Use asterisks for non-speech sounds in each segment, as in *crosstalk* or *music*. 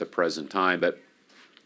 the present time. But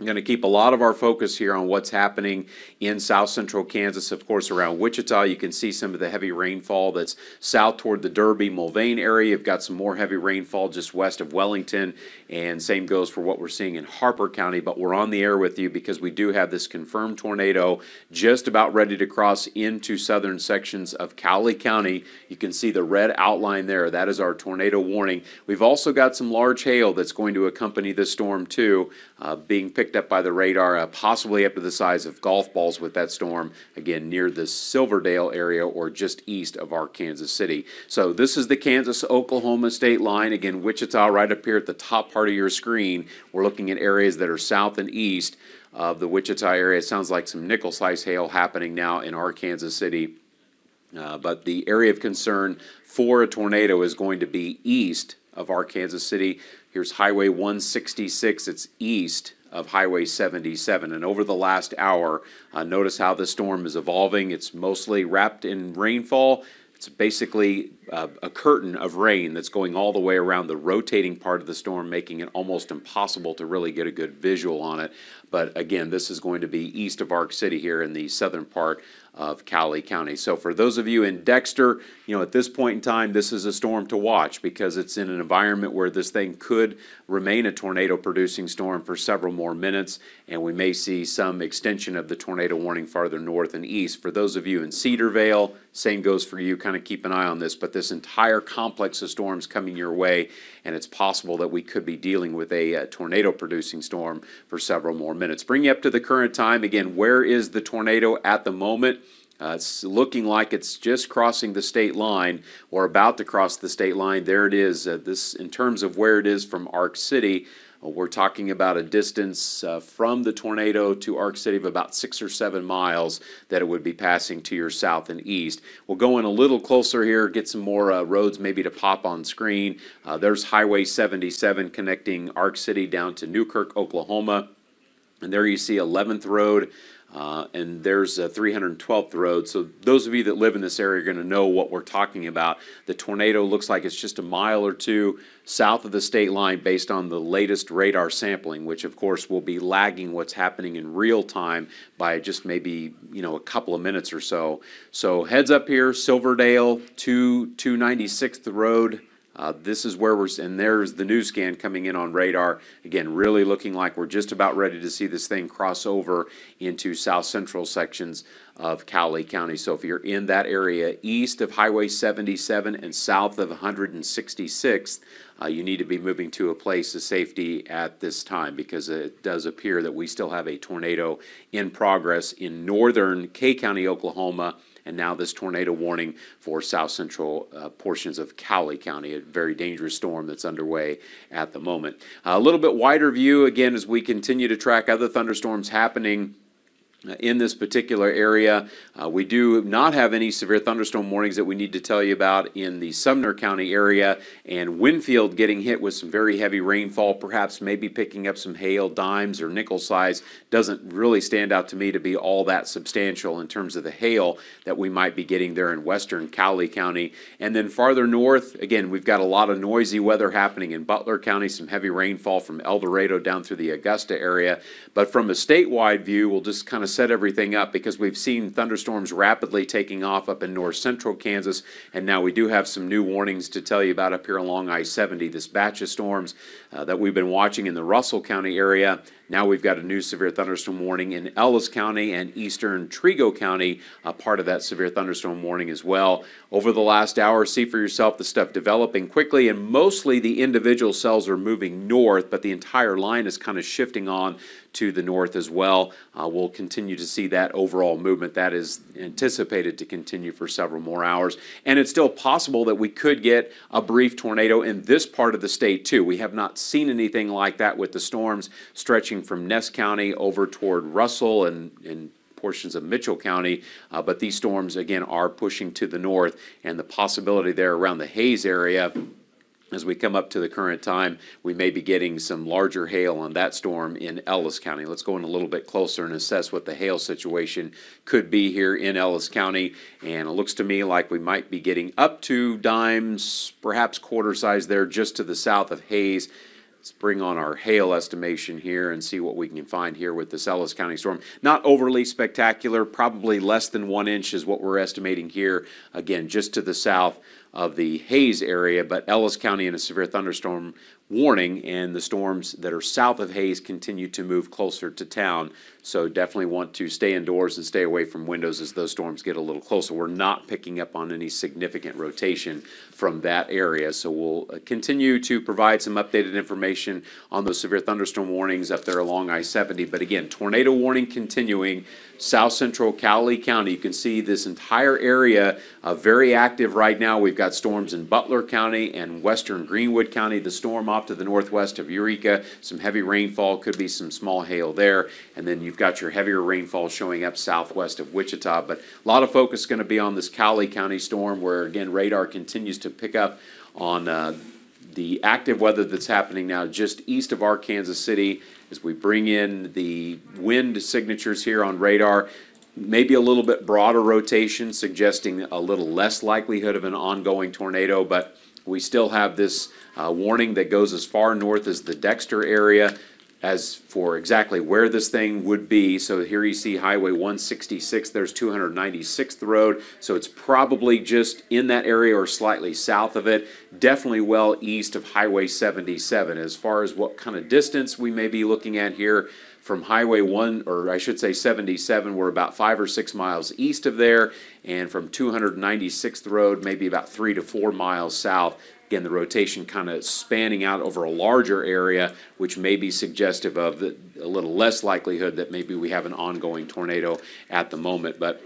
I'm going to keep a lot of our focus here on what's happening in south central Kansas, of course, around Wichita. You can see some of the heavy rainfall that's south toward the Derby, Mulvane area. You've got some more heavy rainfall just west of Wellington, and same goes for what we're seeing in Harper County. But we're on the air with you because we do have this confirmed tornado just about ready to cross into southern sections of Cowley County. You can see the red outline there. That is our tornado warning. We've also got some large hail that's going to accompany the storm, too, uh, being picked picked up by the radar, uh, possibly up to the size of golf balls with that storm, again, near the Silverdale area or just east of Arkansas City. So this is the Kansas Oklahoma state line. Again, Wichita right up here at the top part of your screen. We're looking at areas that are south and east of the Wichita area. It sounds like some nickel size hail happening now in Arkansas City. Uh, but the area of concern for a tornado is going to be east of Arkansas City. Here's Highway 166. It's east of Highway 77. And over the last hour, uh, notice how the storm is evolving. It's mostly wrapped in rainfall. It's basically uh, a curtain of rain that's going all the way around the rotating part of the storm, making it almost impossible to really get a good visual on it. But again, this is going to be east of Ark City here in the southern part of Cowley County. So for those of you in Dexter, you know, at this point in time, this is a storm to watch because it's in an environment where this thing could remain a tornado producing storm for several more minutes, and we may see some extension of the tornado warning farther north and east. For those of you in Cedarvale, same goes for you. Kind of keep an eye on this, but this entire complex of storms coming your way, and it's possible that we could be dealing with a, a tornado producing storm for several more minutes. Bring you up to the current time. Again, where is the tornado at the moment? Uh, it's looking like it's just crossing the state line or about to cross the state line. There it is. Uh, this, in terms of where it is from Ark City, uh, we're talking about a distance uh, from the tornado to Ark City of about six or seven miles that it would be passing to your south and east. We'll go in a little closer here, get some more uh, roads maybe to pop on screen. Uh, there's Highway 77 connecting Ark City down to Newkirk, Oklahoma. And there you see 11th Road. Uh, and there's a 312th Road. So those of you that live in this area are going to know what we're talking about. The tornado looks like it's just a mile or two south of the state line based on the latest radar sampling, which of course will be lagging what's happening in real time by just maybe you know a couple of minutes or so. So heads up here, Silverdale to 296th Road. Uh, this is where we're, and there's the new scan coming in on radar. Again, really looking like we're just about ready to see this thing cross over into south central sections of Cowley County. So if you're in that area east of Highway 77 and south of 166th, uh, you need to be moving to a place of safety at this time because it does appear that we still have a tornado in progress in northern Kay County, Oklahoma and now this tornado warning for south central uh, portions of Cowley County, a very dangerous storm that's underway at the moment. Uh, a little bit wider view again as we continue to track other thunderstorms happening in this particular area. Uh, we do not have any severe thunderstorm warnings that we need to tell you about in the Sumner County area, and Winfield getting hit with some very heavy rainfall, perhaps maybe picking up some hail, dimes, or nickel size, doesn't really stand out to me to be all that substantial in terms of the hail that we might be getting there in western Cowley County. And then farther north, again, we've got a lot of noisy weather happening in Butler County, some heavy rainfall from El Dorado down through the Augusta area. But from a statewide view, we'll just kind of set everything up because we've seen thunderstorms rapidly taking off up in north central Kansas, and now we do have some new warnings to tell you about up here along I 70. This batch of storms uh, that we've been watching in the Russell County area now we've got a new severe thunderstorm warning in Ellis County and eastern Trego County, a part of that severe thunderstorm warning as well. Over the last hour, see for yourself the stuff developing quickly, and mostly the individual cells are moving north, but the entire line is kind of shifting on to the north as well. Uh, we'll continue to see that overall movement. That is anticipated to continue for several more hours. And it's still possible that we could get a brief tornado in this part of the state, too. We have not seen anything like that with the storms stretching from Ness County over toward Russell and, and portions of Mitchell County, uh, but these storms again are pushing to the north, and the possibility there around the Hays area as we come up to the current time, we may be getting some larger hail on that storm in Ellis County. Let's go in a little bit closer and assess what the hail situation could be here in Ellis County. And it looks to me like we might be getting up to dimes, perhaps quarter size there just to the south of Hays Let's bring on our hail estimation here and see what we can find here with this Ellis County storm. Not overly spectacular, probably less than one inch is what we're estimating here. Again, just to the south of the Hays area, but Ellis County in a severe thunderstorm warning, and the storms that are south of Hays continue to move closer to town. So definitely want to stay indoors and stay away from windows as those storms get a little closer. We're not picking up on any significant rotation from that area, so we'll uh, continue to provide some updated information on those severe thunderstorm warnings up there along I-70. But again, tornado warning continuing south central Cowley County. You can see this entire area uh, very active right now. We've got storms in Butler County and western Greenwood County. The storm off to the northwest of Eureka, some heavy rainfall, could be some small hail there. And then you've got your heavier rainfall showing up southwest of Wichita. But a lot of focus is going to be on this Cowley County storm where, again, radar continues to pick up on uh, the active weather that's happening now just east of Arkansas City as we bring in the wind signatures here on radar. Maybe a little bit broader rotation, suggesting a little less likelihood of an ongoing tornado, but we still have this uh, warning that goes as far north as the Dexter area as for exactly where this thing would be. So here you see Highway 166, there's 296th Road. So it's probably just in that area or slightly south of it. Definitely well east of Highway 77. As far as what kind of distance we may be looking at here, from Highway 1, or I should say 77, we're about five or six miles east of there, and from 296th Road, maybe about three to four miles south. Again, the rotation kind of spanning out over a larger area, which may be suggestive of the, a little less likelihood that maybe we have an ongoing tornado at the moment. But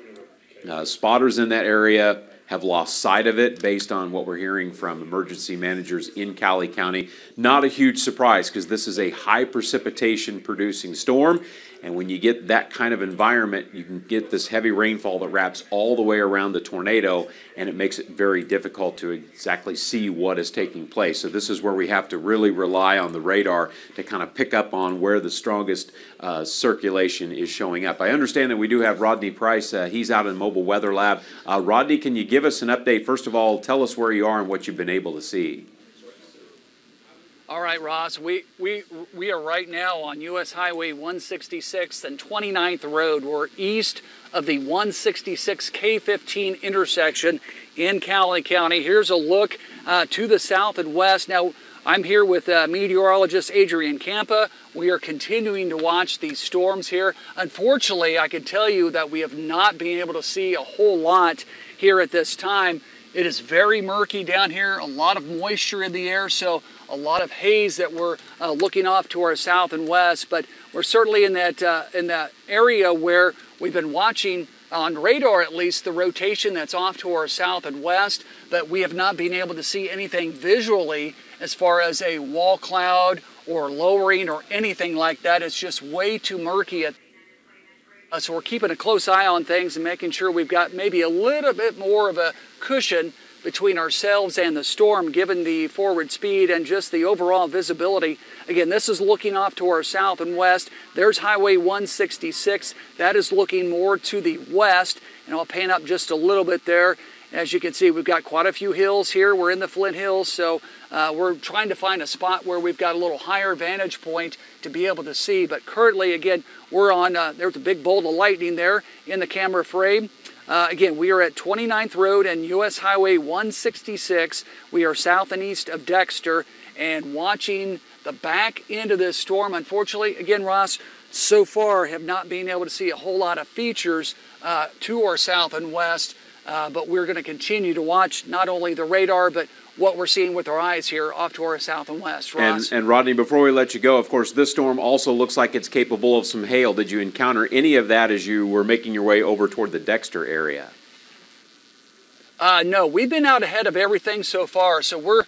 uh, spotters in that area have lost sight of it based on what we're hearing from emergency managers in Cowley County. Not a huge surprise because this is a high precipitation producing storm and when you get that kind of environment, you can get this heavy rainfall that wraps all the way around the tornado, and it makes it very difficult to exactly see what is taking place. So, this is where we have to really rely on the radar to kind of pick up on where the strongest uh, circulation is showing up. I understand that we do have Rodney Price. Uh, he's out in Mobile Weather Lab. Uh, Rodney, can you give us an update? First of all, tell us where you are and what you've been able to see. All right, Ross, we, we, we are right now on US Highway 166 and 29th Road. We're east of the 166 K15 intersection in Cowley County. Here's a look uh, to the south and west. Now, I'm here with uh, meteorologist Adrian Campa. We are continuing to watch these storms here. Unfortunately, I can tell you that we have not been able to see a whole lot here at this time. It is very murky down here, a lot of moisture in the air, so a lot of haze that we're uh, looking off to our south and west, but we're certainly in that, uh, in that area where we've been watching on radar at least the rotation that's off to our south and west, but we have not been able to see anything visually as far as a wall cloud or lowering or anything like that. It's just way too murky at uh, so we're keeping a close eye on things and making sure we've got maybe a little bit more of a cushion between ourselves and the storm, given the forward speed and just the overall visibility. Again, this is looking off to our south and west. There's Highway 166. That is looking more to the west, and I'll pan up just a little bit there. As you can see, we've got quite a few hills here. We're in the Flint Hills, so uh, we're trying to find a spot where we've got a little higher vantage point to be able to see. But currently, again, we're on, uh, there's a big bolt of lightning there in the camera frame. Uh, again, we are at 29th Road and US Highway 166. We are south and east of Dexter and watching the back end of this storm. Unfortunately, again, Ross, so far have not been able to see a whole lot of features uh, to our south and west. Uh, but we're going to continue to watch not only the radar, but what we're seeing with our eyes here off to our south and west. Ross? And, and Rodney, before we let you go, of course, this storm also looks like it's capable of some hail. Did you encounter any of that as you were making your way over toward the Dexter area? Uh, no, we've been out ahead of everything so far. So we're,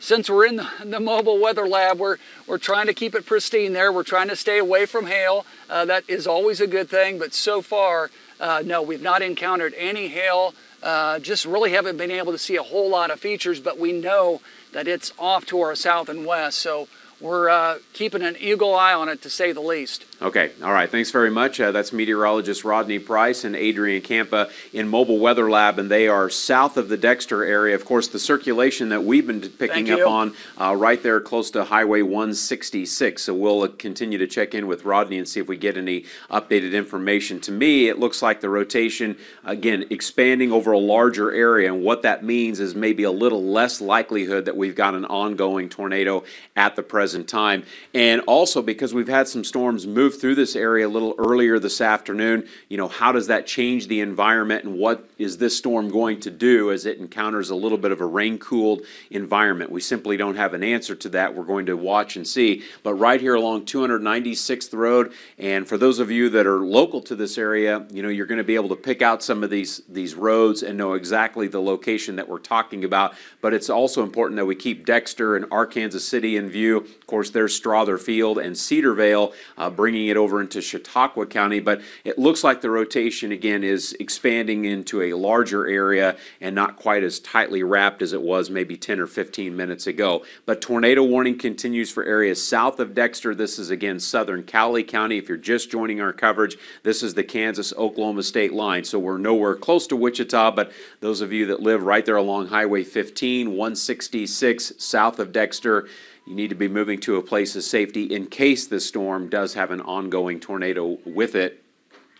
since we're in the, the, mobile weather lab, we're, we're trying to keep it pristine there. We're trying to stay away from hail. Uh, that is always a good thing. But so far, uh, no, we've not encountered any hail. Uh, just really haven't been able to see a whole lot of features, but we know that it's off to our south and west. So we're uh, keeping an eagle eye on it to say the least. Okay, all right. Thanks very much. Uh, that's meteorologist Rodney Price and Adrian Campa in Mobile Weather Lab, and they are south of the Dexter area. Of course, the circulation that we've been picking up on uh, right there close to Highway 166. So we'll uh, continue to check in with Rodney and see if we get any updated information. To me, it looks like the rotation, again, expanding over a larger area, and what that means is maybe a little less likelihood that we've got an ongoing tornado at the present time. And also because we've had some storms move through this area a little earlier this afternoon, you know, how does that change the environment and what is this storm going to do as it encounters a little bit of a rain cooled environment? We simply don't have an answer to that. We're going to watch and see. But right here along 296th Road, and for those of you that are local to this area, you know, you're going to be able to pick out some of these these roads and know exactly the location that we're talking about. But it's also important that we keep Dexter and Arkansas City in view. Of course, there's Strother Field and Cedarvale, uh, bringing it over into Chautauqua County. But it looks like the rotation again is expanding into a larger area and not quite as tightly wrapped as it was maybe 10 or 15 minutes ago. But tornado warning continues for areas south of Dexter. This is again southern Cowley County. If you're just joining our coverage, this is the Kansas Oklahoma state line. So we're nowhere close to Wichita, but those of you that live right there along Highway 15, 166 south of Dexter, you need to be moving to a place of safety in case the storm does have an ongoing tornado with it.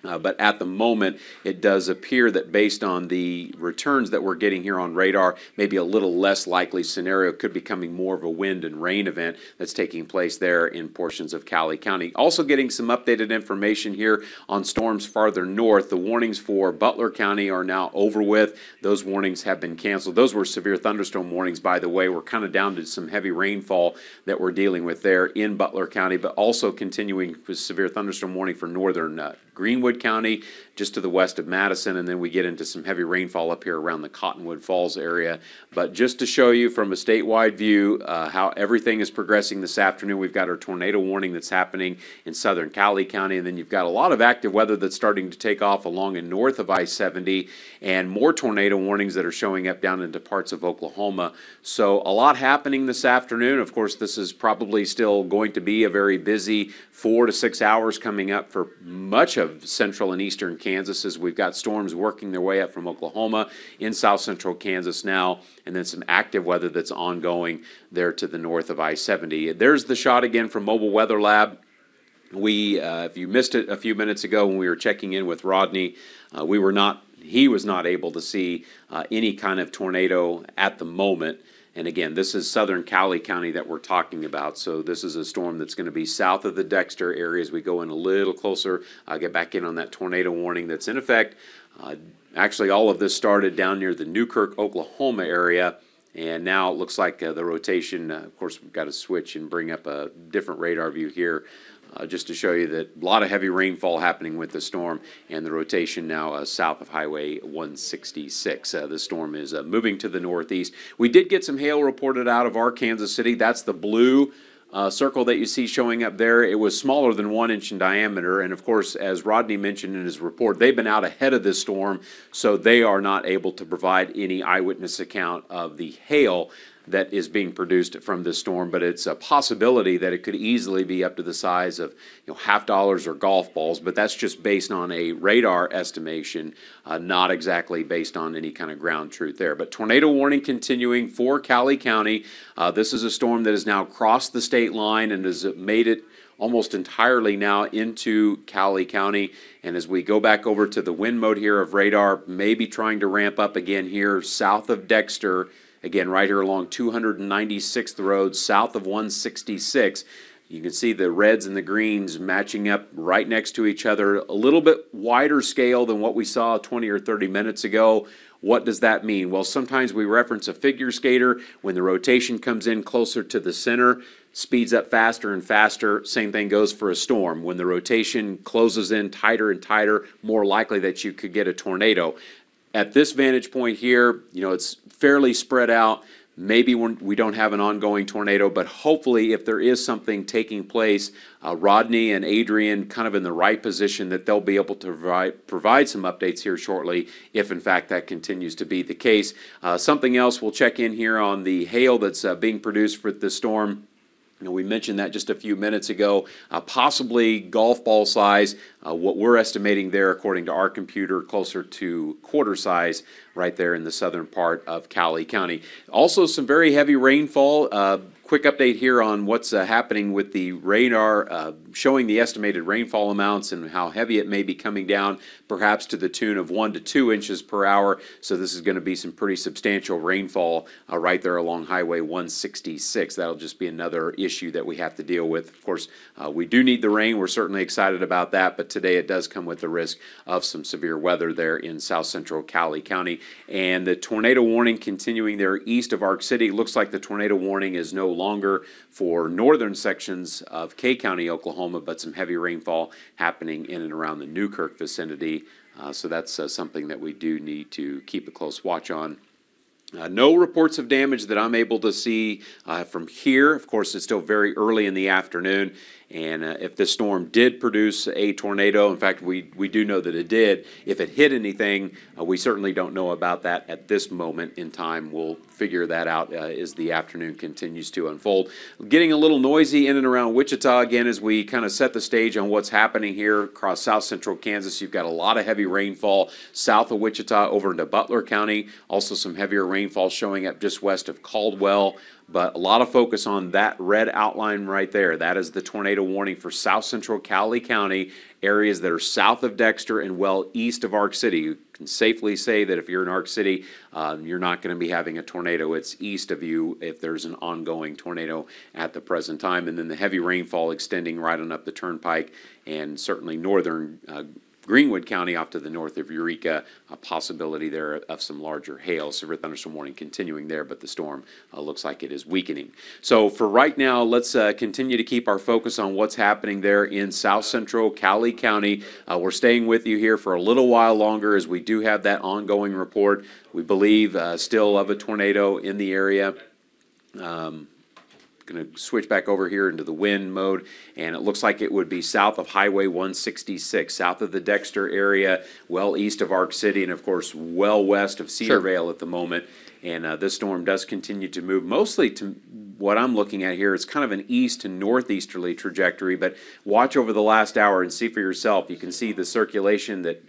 Uh, but at the moment, it does appear that based on the returns that we're getting here on radar, maybe a little less likely scenario could be coming more of a wind and rain event that's taking place there in portions of Cowley County. Also, getting some updated information here on storms farther north. The warnings for Butler County are now over with. Those warnings have been canceled. Those were severe thunderstorm warnings, by the way. We're kind of down to some heavy rainfall that we're dealing with there in Butler County, but also continuing with severe thunderstorm warning for northern uh, Greenwood County, just to the west of Madison, and then we get into some heavy rainfall up here around the Cottonwood Falls area. But just to show you from a statewide view uh, how everything is progressing this afternoon, we've got our tornado warning that's happening in southern Cowley County, and then you've got a lot of active weather that's starting to take off along and north of I 70, and more tornado warnings that are showing up down into parts of Oklahoma. So, a lot happening this afternoon. Of course, this is probably still going to be a very busy four to six hours coming up for much of central and eastern Kansas as we've got storms working their way up from Oklahoma in south central Kansas now, and then some active weather that's ongoing there to the north of I 70. There's the shot again from Mobile Weather Lab. We, uh, if you missed it a few minutes ago when we were checking in with Rodney, uh, we were not, he was not able to see uh, any kind of tornado at the moment. And again, this is southern Cowley County that we're talking about. So this is a storm that's going to be south of the Dexter area as we go in a little closer. I'll get back in on that tornado warning that's in effect. Uh, actually, all of this started down near the Newkirk, Oklahoma area. And now it looks like uh, the rotation, uh, of course, we've got to switch and bring up a different radar view here uh, just to show you that a lot of heavy rainfall happening with the storm and the rotation now uh, south of Highway 166. Uh, the storm is uh, moving to the northeast. We did get some hail reported out of Arkansas City. That's the blue. Uh, circle that you see showing up there, it was smaller than one inch in diameter. And of course, as Rodney mentioned in his report, they've been out ahead of this storm, so they are not able to provide any eyewitness account of the hail that is being produced from this storm, but it's a possibility that it could easily be up to the size of you know half dollars or golf balls. But that's just based on a radar estimation, uh, not exactly based on any kind of ground truth there. But tornado warning continuing for Cowley County. Uh, this is a storm that has now crossed the state line and has made it almost entirely now into Cowley County. And as we go back over to the wind mode here of radar, maybe trying to ramp up again here south of Dexter. Again, right here along 296th Road, south of 166. You can see the reds and the greens matching up right next to each other, a little bit wider scale than what we saw 20 or 30 minutes ago. What does that mean? Well, sometimes we reference a figure skater when the rotation comes in closer to the center, speeds up faster and faster. Same thing goes for a storm. When the rotation closes in tighter and tighter, more likely that you could get a tornado. At this vantage point here, you know, it's fairly spread out. Maybe we're, don't have an ongoing tornado, but hopefully, if there is something taking place, uh, Rodney and Adrian kind of in the right position that they'll be able to provide, provide some updates here shortly, if in fact that continues to be the case. Uh, something else, we'll check in here on the hail that's uh, being produced for the storm. And we mentioned that just a few minutes ago, uh, possibly golf ball size. Uh, what we're estimating there, according to our computer, closer to quarter size right there in the southern part of Cowley County. Also, some very heavy rainfall. Uh, quick update here on what's uh, happening with the radar, uh, showing the estimated rainfall amounts and how heavy it may be coming down, perhaps to the tune of one to two inches per hour. So this is going to be some pretty substantial rainfall uh, right there along Highway 166. That'll just be another issue that we have to deal with. Of course, uh, we do need the rain. We're certainly excited about that, but today it does come with the risk of some severe weather there in south central Cowley County. And the tornado warning continuing there east of Ark City. Looks like the tornado warning is no longer for northern sections of Kay County, Oklahoma, but some heavy rainfall happening in and around the Newkirk vicinity. Uh, so that's uh, something that we do need to keep a close watch on. Uh, no reports of damage that I'm able to see uh, from here. Of course, it's still very early in the afternoon, and uh, if this storm did produce a tornado, in fact, we, we do know that it did. If it hit anything, uh, we certainly don't know about that at this moment in time. We'll figure that out uh, as the afternoon continues to unfold. Getting a little noisy in and around Wichita again as we kind of set the stage on what's happening here across south central Kansas. You've got a lot of heavy rainfall south of Wichita over into Butler County. Also, some heavier rainfall showing up just west of Caldwell but a lot of focus on that red outline right there. That is the tornado warning for south central Cowley County, areas that are south of Dexter and well east of Ark City. You can safely say that if you're in Ark City, uh, you're not going to be having a tornado. It's east of you if there's an ongoing tornado at the present time. And then the heavy rainfall extending right on up the turnpike and certainly northern uh, Greenwood County off to the north of Eureka, a possibility there of some larger hail. Severe thunderstorm warning continuing there, but the storm uh, looks like it is weakening. So for right now, let's uh, continue to keep our focus on what's happening there in south central Cowley County. Uh, we're staying with you here for a little while longer as we do have that ongoing report. We believe uh, still of a tornado in the area. Um, going to switch back over here into the wind mode, and it looks like it would be south of Highway 166, south of the Dexter area, well east of Ark City, and of course, well west of Cedarvale sure. at the moment. And uh, this storm does continue to move mostly to what I'm looking at here. It's kind of an east to northeasterly trajectory, but watch over the last hour and see for yourself. You can see the circulation that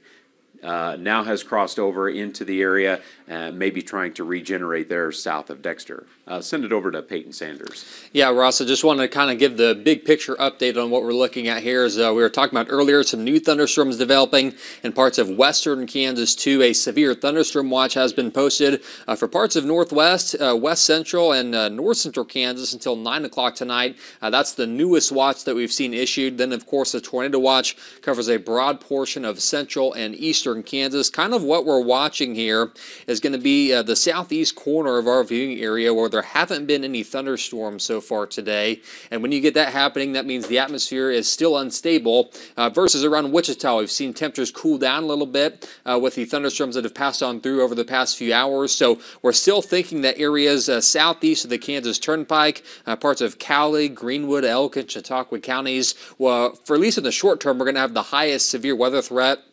uh, now has crossed over into the area, uh, maybe trying to regenerate there south of Dexter. Uh, send it over to Peyton Sanders. Yeah, Ross, I just want to kind of give the big picture update on what we're looking at here. As uh, we were talking about earlier, some new thunderstorms developing in parts of western Kansas, too. A severe thunderstorm watch has been posted uh, for parts of northwest, uh, west central, and north central Kansas until 9 o'clock tonight. that's the newest watch that we've seen issued. Then, of course, the tornado watch covers a broad portion of central and eastern Kansas. Kind of what we're watching here is going to be uh, the southeast corner of our viewing area where there haven't been any thunderstorms so far today. And when you get that happening, that means the atmosphere is still unstable. Uh, versus around Wichita, we've seen temperatures cool down a little bit uh, with the thunderstorms that have passed on through over the past few hours. So we're still thinking that areas uh, southeast of the Kansas Turnpike, uh, parts of Cowley, Greenwood, Elk, and Chautauqua counties, well, for at least in the short term, we're going to have the highest severe weather threat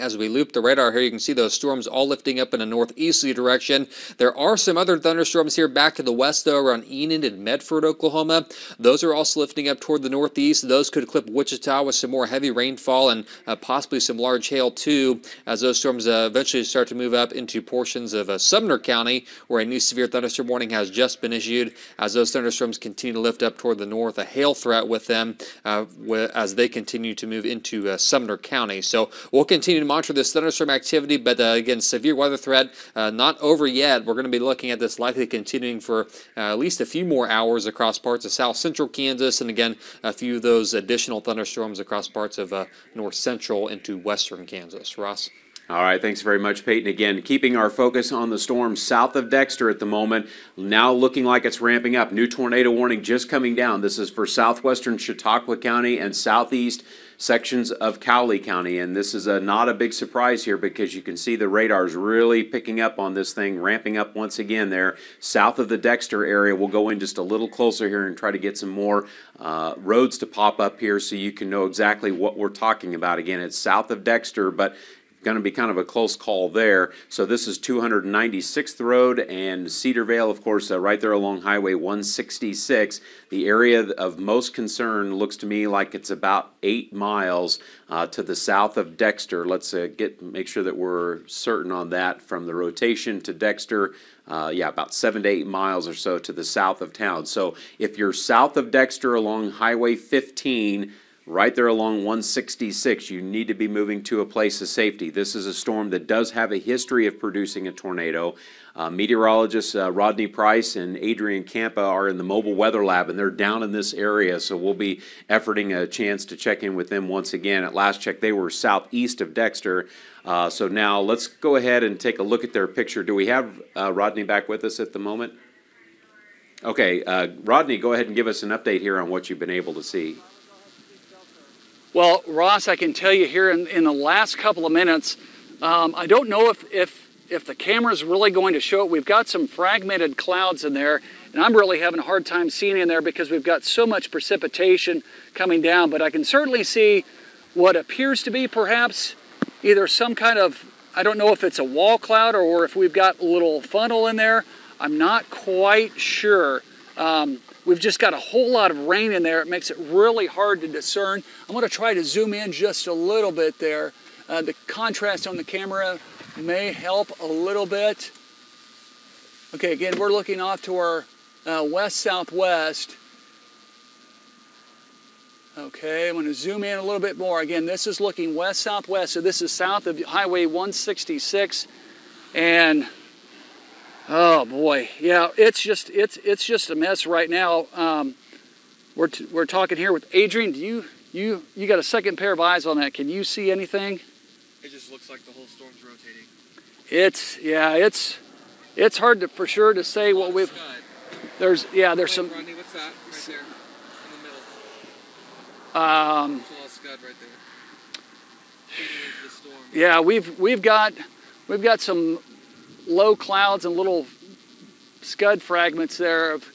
as we loop the radar here, you can see those storms all lifting up in a northeasterly direction. There are some other thunderstorms here back to the west, though, around Enid and Medford, Oklahoma. Those are also lifting up toward the northeast. Those could clip Wichita with some more heavy rainfall and uh, possibly some large hail, too, as those storms uh, eventually start to move up into portions of uh, Sumner County, where a new severe thunderstorm warning has just been issued. As those thunderstorms continue to lift up toward the north, a hail threat with them uh, as they continue to move into uh, Sumner County. So we'll continue to monitor this thunderstorm activity, but uh, again, severe weather threat uh, not over yet. We're going to be looking at this likely continuing for uh, at least a few more hours across parts of south central Kansas, and again, a few of those additional thunderstorms across parts of north central into western Kansas. Ross? All right, thanks very much, Peyton. Again, keeping our focus on the storm south of Dexter at the moment, now looking like it's ramping up. New tornado warning just coming down. This is for southwestern Chautauqua County and southeast sections of Cowley County. And this is a, not a big surprise here because you can see the radars really picking up on this thing, ramping up once again there south of the Dexter area. We'll go in just a little closer here and try to get some more uh, roads to pop up here so you can know exactly what we're talking about. Again, it's south of Dexter, but going to be kind of a close call there. So this is 296th Road and Cedarvale, of course, uh, right there along Highway 166. The area of most concern looks to me like it's about eight miles uh, to the south of Dexter. Let's uh, get make sure that we're certain on that from the rotation to Dexter. Uh, yeah, about seven to eight miles or so to the south of town. So if you're south of Dexter along Highway 15, right there along 166, you need to be moving to a place of safety. This is a storm that does have a history of producing a tornado. Uh, meteorologists uh, Rodney Price and Adrian Campa are in the mobile weather lab, and they're down in this area. So we'll be efforting a chance to check in with them once again. At last check, they were southeast of Dexter. Uh, so now let's go ahead and take a look at their picture. Do we have uh, Rodney back with us at the moment? Okay, uh, Rodney, go ahead and give us an update here on what you've been able to see. Well, Ross, I can tell you here in, in the last couple of minutes, um, I don't know if, if, if the camera's really going to show it. We've got some fragmented clouds in there, and I'm really having a hard time seeing in there because we've got so much precipitation coming down, but I can certainly see what appears to be perhaps either some kind of, I don't know if it's a wall cloud or if we've got a little funnel in there. I'm not quite sure. Um, We've just got a whole lot of rain in there. It makes it really hard to discern. I'm going to try to zoom in just a little bit there. Uh, the contrast on the camera may help a little bit. Okay, again, we're looking off to our uh, west-southwest. Okay, I'm going to zoom in a little bit more. Again, this is looking west-southwest, so this is south of Highway 166. And Oh boy, yeah, it's just it's it's just a mess right now. Um, we're t- we're talking here with Adrian. Do you you you got a second pair of eyes on that? Can you see anything? It just looks like the whole storm's rotating. It's yeah, it's it's hard to for sure to say what we've. There's yeah, there's some. Rodney, what's that right there in the middle? Um. Scud right there. Yeah, we've we've got we've got some low clouds and little scud fragments there of,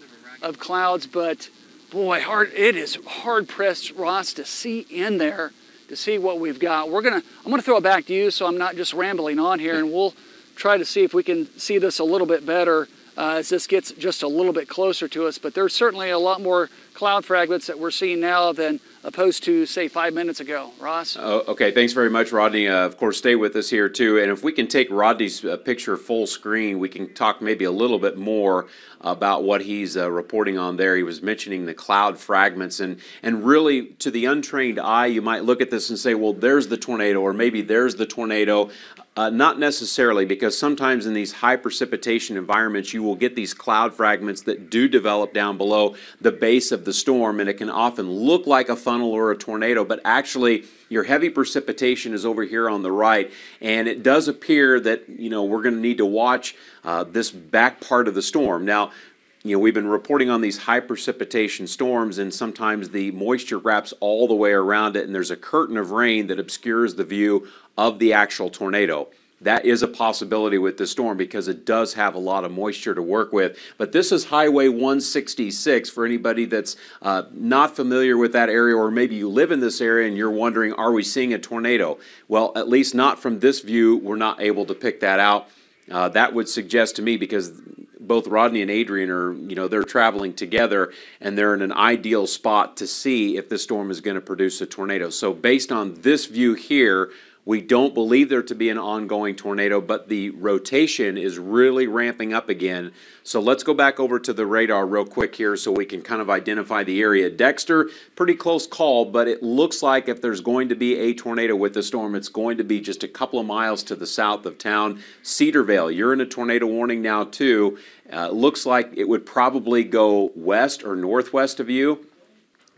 of clouds, but boy, hard it is hard pressed, Ross, to see in there to see what we've got. We're gonna I'm gonna throw it back to you so I'm not just rambling on here, and we'll try to see if we can see this a little bit better uh, as this gets just a little bit closer to us. But there's certainly a lot more cloud fragments that we're seeing now than opposed to, say, five minutes ago. Ross? Oh, okay, thanks very much, Rodney. Uh, of course, stay with us here, too. And if we can take Rodney's uh, picture full screen, we can talk maybe a little bit more about what he's uh, reporting on there. He was mentioning the cloud fragments. And, and really, to the untrained eye, you might look at this and say, well, there's the tornado, or maybe there's the tornado. Uh, not necessarily, because sometimes in these high precipitation environments, you will get these cloud fragments that do develop down below the base of the storm, and it can often look like a funnel or a tornado, but actually, your heavy precipitation is over here on the right, and it does appear that you know we're going to need to watch uh, this back part of the storm. Now, you know, we've been reporting on these high precipitation storms, and sometimes the moisture wraps all the way around it, and there's a curtain of rain that obscures the view of the actual tornado. That is a possibility with this storm because it does have a lot of moisture to work with. But this is Highway 166 for anybody that's uh, not familiar with that area, or maybe you live in this area and you're wondering, are we seeing a tornado? Well, at least not from this view, we're not able to pick that out. Uh, that would suggest to me because both Rodney and Adrian are, you know, they're traveling together and they're in an ideal spot to see if this storm is going to produce a tornado. So, based on this view here, we don't believe there to be an ongoing tornado, but the rotation is really ramping up again. So let's go back over to the radar real quick here so we can kind of identify the area. Dexter, pretty close call, but it looks like if there's going to be a tornado with the storm, it's going to be just a couple of miles to the south of town. Cedarvale, you're in a tornado warning now too. Uh, looks like it would probably go west or northwest of you.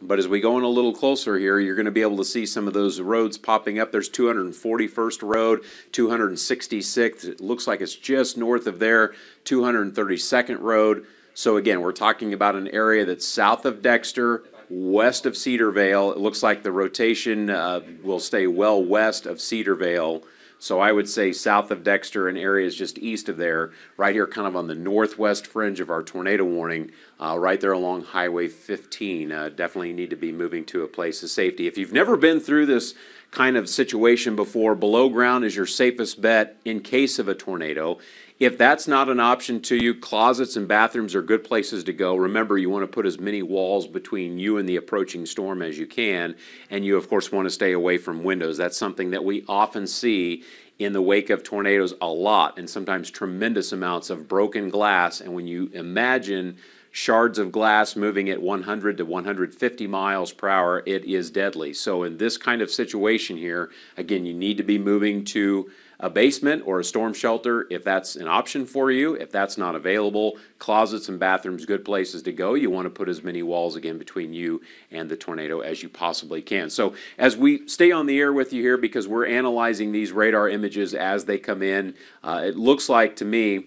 But as we go in a little closer here, you're going to be able to see some of those roads popping up. There's 241st Road, 266th. It looks like it's just north of there, 232nd Road. So again, we're talking about an area that's south of Dexter, west of Cedarvale. It looks like the rotation uh, will stay well west of Cedarvale So I would say south of Dexter and areas just east of there, right here, kind of on the northwest fringe of our tornado warning, uh, right there along Highway 15. Uh, definitely need to be moving to a place of safety. If you've never been through this kind of situation before, below ground is your safest bet in case of a tornado. If that's not an option to you, closets and bathrooms are good places to go. Remember, you want to put as many walls between you and the approaching storm as you can, and you, of course, want to stay away from windows. That's something that we often see in the wake of tornadoes a lot, and sometimes tremendous amounts of broken glass. And when you imagine shards of glass moving at 100 to 150 miles per hour, it is deadly. So, in this kind of situation here, again, you need to be moving to a basement or a storm shelter if that's an option for you. If that's not available, closets and bathrooms, good places to go. You want to put as many walls again between you and the tornado as you possibly can. So, as we stay on the air with you here, because we're analyzing these radar images as they come in, uh, it looks like to me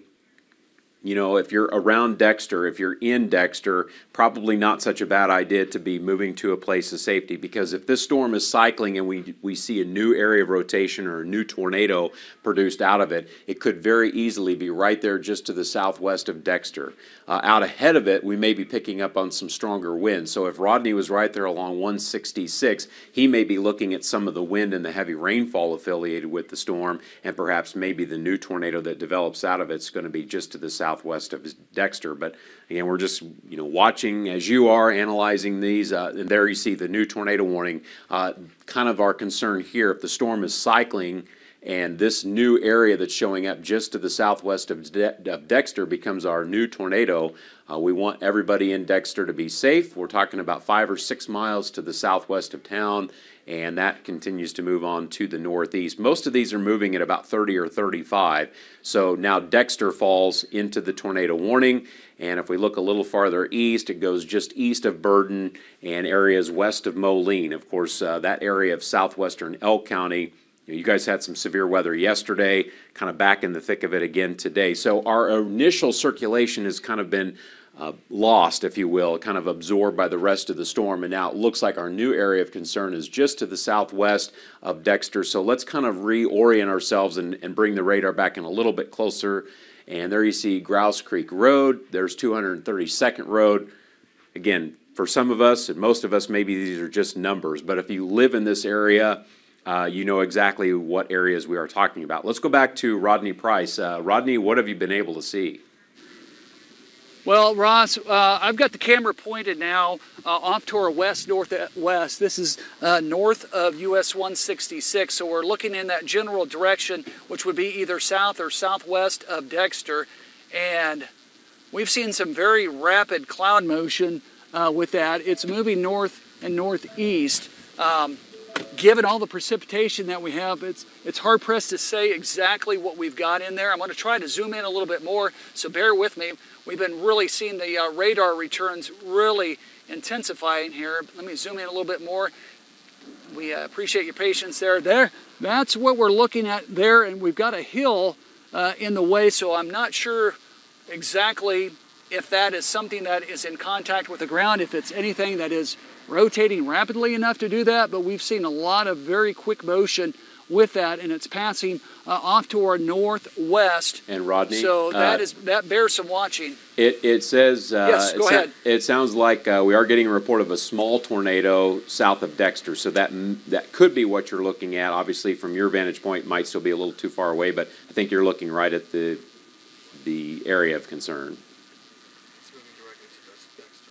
you know, if you're around Dexter, if you're in Dexter, probably not such a bad idea to be moving to a place of safety because if this storm is cycling and we, we see a new area of rotation or a new tornado produced out of it, it could very easily be right there just to the southwest of Dexter. Uh, out ahead of it, we may be picking up on some stronger winds. So if Rodney was right there along 166, he may be looking at some of the wind and the heavy rainfall affiliated with the storm, and perhaps maybe the new tornado that develops out of it's going to be just to the south southwest of Dexter. But again, we're just you know watching as you are analyzing these, uh, and there you see the new tornado warning. Uh, kind of our concern here, if the storm is cycling. And this new area that's showing up just to the southwest of, De- of Dexter becomes our new tornado. Uh, we want everybody in Dexter to be safe. We're talking about five or six miles to the southwest of town and that continues to move on to the northeast. Most of these are moving at about 30 or 35. So now Dexter falls into the tornado warning. And if we look a little farther east, it goes just east of Burden and areas west of Moline. Of course, uh, that area of southwestern Elk County. You guys had some severe weather yesterday, kind of back in the thick of it again today. So our initial circulation has kind of been uh, lost, if you will, kind of absorbed by the rest of the storm. And now it looks like our new area of concern is just to the southwest of Dexter. So let's kind of reorient ourselves and, and bring the radar back in a little bit closer. And there you see Grouse Creek Road. There's 232nd Road. Again, for some of us and most of us, maybe these are just numbers. But if you live in this area, uh, you know exactly what areas we are talking about. Let's go back to Rodney Price. Uh, Rodney, what have you been able to see? Well, Ross, uh, I've got the camera pointed now uh, off to our west northwest. This is uh, north of US 166, so we're looking in that general direction, which would be either south or southwest of Dexter. And we've seen some very rapid cloud motion uh, with that. It's moving north and northeast. Um, given all the precipitation that we have, it's, it's hard pressed to say exactly what we've got in there. I'm going to try to zoom in a little bit more, so bear with me. We've been really seeing the uh, radar returns really intensifying here. Let me zoom in a little bit more. We uh, appreciate your patience there. There, that's what we're looking at there, and we've got a hill uh, in the way, so I'm not sure exactly if that is something that is in contact with the ground, if it's anything that is rotating rapidly enough to do that, but we've seen a lot of very quick motion with that, and it's passing uh, off to our northwest. And Rodney, so that uh, is that bears some watching. It it says uh, yes. Go it ahead. it sounds like uh, we are getting a report of a small tornado south of Dexter. So that that could be what you're looking at. Obviously, from your vantage point, might still be a little too far away, but I think you're looking right at the the area of concern.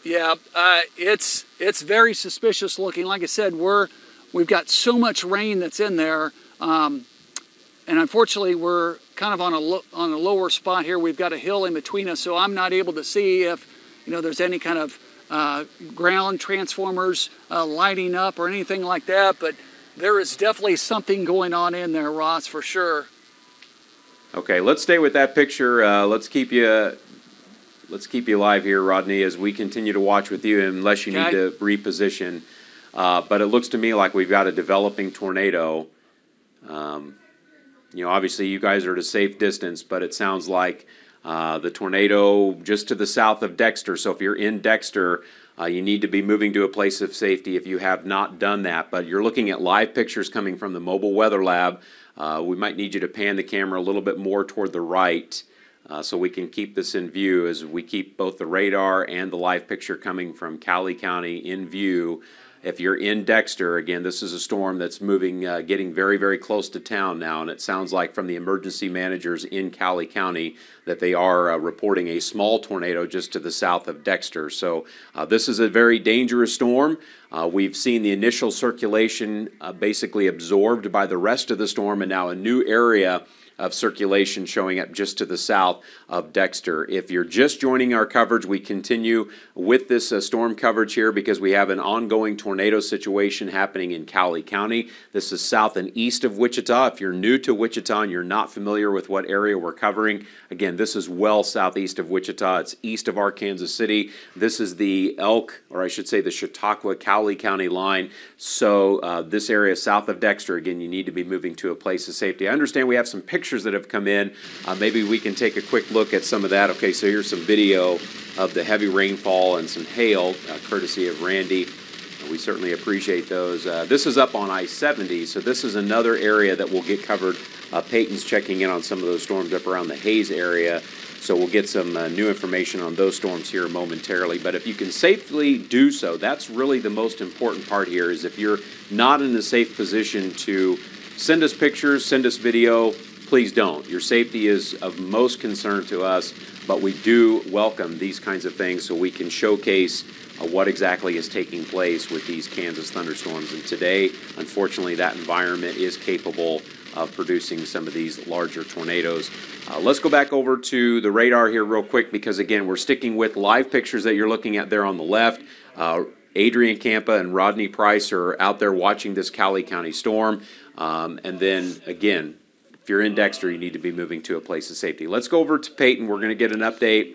Yeah, uh, it's it's very suspicious looking. Like I said, we're we've got so much rain that's in there, um, and unfortunately, we're kind of on a on a lower spot here. We've got a hill in between us, so I'm not able to see if you know there's any kind of uh, ground transformers uh, lighting up or anything like that. But there is definitely something going on in there, Ross, for sure. Okay, let's stay with that picture. Uh, let's keep you let's keep you live here, Rodney, as we continue to watch with you, unless you need to reposition. Uh, but it looks to me like we've got a developing tornado. Um, you know, obviously you guys are at a safe distance, but it sounds like uh, the tornado just to the south of Dexter. So if you're in Dexter, uh, you need to be moving to a place of safety if you have not done that. But you're looking at live pictures coming from the mobile weather lab. Uh, we might need you to pan the camera a little bit more toward the right uh, so we can keep this in view as we keep both the radar and the live picture coming from Cowley County in view. If you're in Dexter, again, this is a storm that's moving, uh, getting very, very close to town now, and it sounds like from the emergency managers in Cowley County that they are uh, reporting a small tornado just to the south of Dexter. So uh, this is a very dangerous storm. Uh, we've seen the initial circulation uh, basically absorbed by the rest of the storm, and now a new area of circulation showing up just to the south of Dexter. If you're just joining our coverage, we continue with this uh, storm coverage here because we have an ongoing tornado situation happening in Cowley County. This is south and east of Wichita. If you're new to Wichita and you're not familiar with what area we're covering, again, this is well southeast of Wichita. It's east of Arkansas City. This is the Elk, or I should say the Chautauqua Cowley County line. So uh, this area south of Dexter, again, you need to be moving to a place of safety. I understand we have some pictures that have come in. Uh, maybe we can take a quick look at some of that. Okay, so here's some video of the heavy rainfall and some hail, uh, courtesy of Randy. We certainly appreciate those. Uh, this is up on I 70, so this is another area that will get covered. Uh, Peyton's checking in on some of those storms up around the Hays area, so we'll get some uh, new information on those storms here momentarily. But if you can safely do so, that's really the most important part here. Is if you're not in a safe position to send us pictures, send us video, please don't. Your safety is of most concern to us, but we do welcome these kinds of things so we can showcase uh, what exactly is taking place with these Kansas thunderstorms. And today, unfortunately, that environment is capable of producing some of these larger tornadoes. Uh, let's go back over to the radar here real quick because again, we're sticking with live pictures that you're looking at there on the left. Uh, Adrian Campa and Rodney Price are out there watching this Cowley County storm. Um, and then again, you're in Dexter, you need to be moving to a place of safety. Let's go over to Peyton. We're going to get an update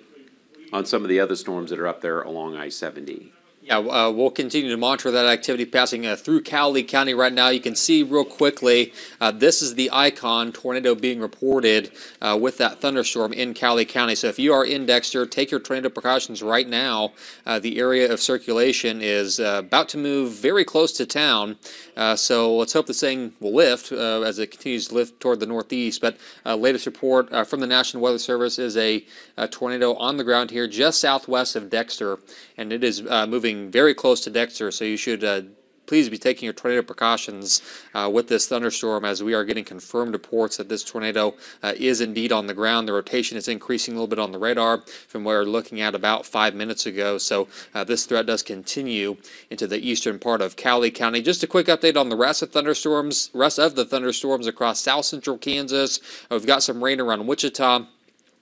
on some of the other storms that are up there along I 70. Yeah, uh, we'll continue to monitor that activity passing uh, through Cowley County right now. You can see real quickly, uh, this is the icon tornado being reported uh, with that thunderstorm in Cowley County. So if you are in Dexter, take your tornado precautions right now. Uh, the area of circulation is uh, about to move very close to town. Uh, so let's hope this thing will lift uh, as it continues to lift toward the northeast. But uh, latest report from the National Weather Service is a, a, tornado on the ground here just southwest of Dexter, and it is moving very close to Dexter, so you should uh, please be taking your tornado precautions uh, with this thunderstorm as we are getting confirmed reports that this tornado uh, is indeed on the ground. The rotation is increasing a little bit on the radar from where we're looking at about five minutes ago. So uh, this threat does continue into the eastern part of Cowley County. Just a quick update on the rest of thunderstorms, rest of the thunderstorms across south central Kansas. we've got some rain around Wichita.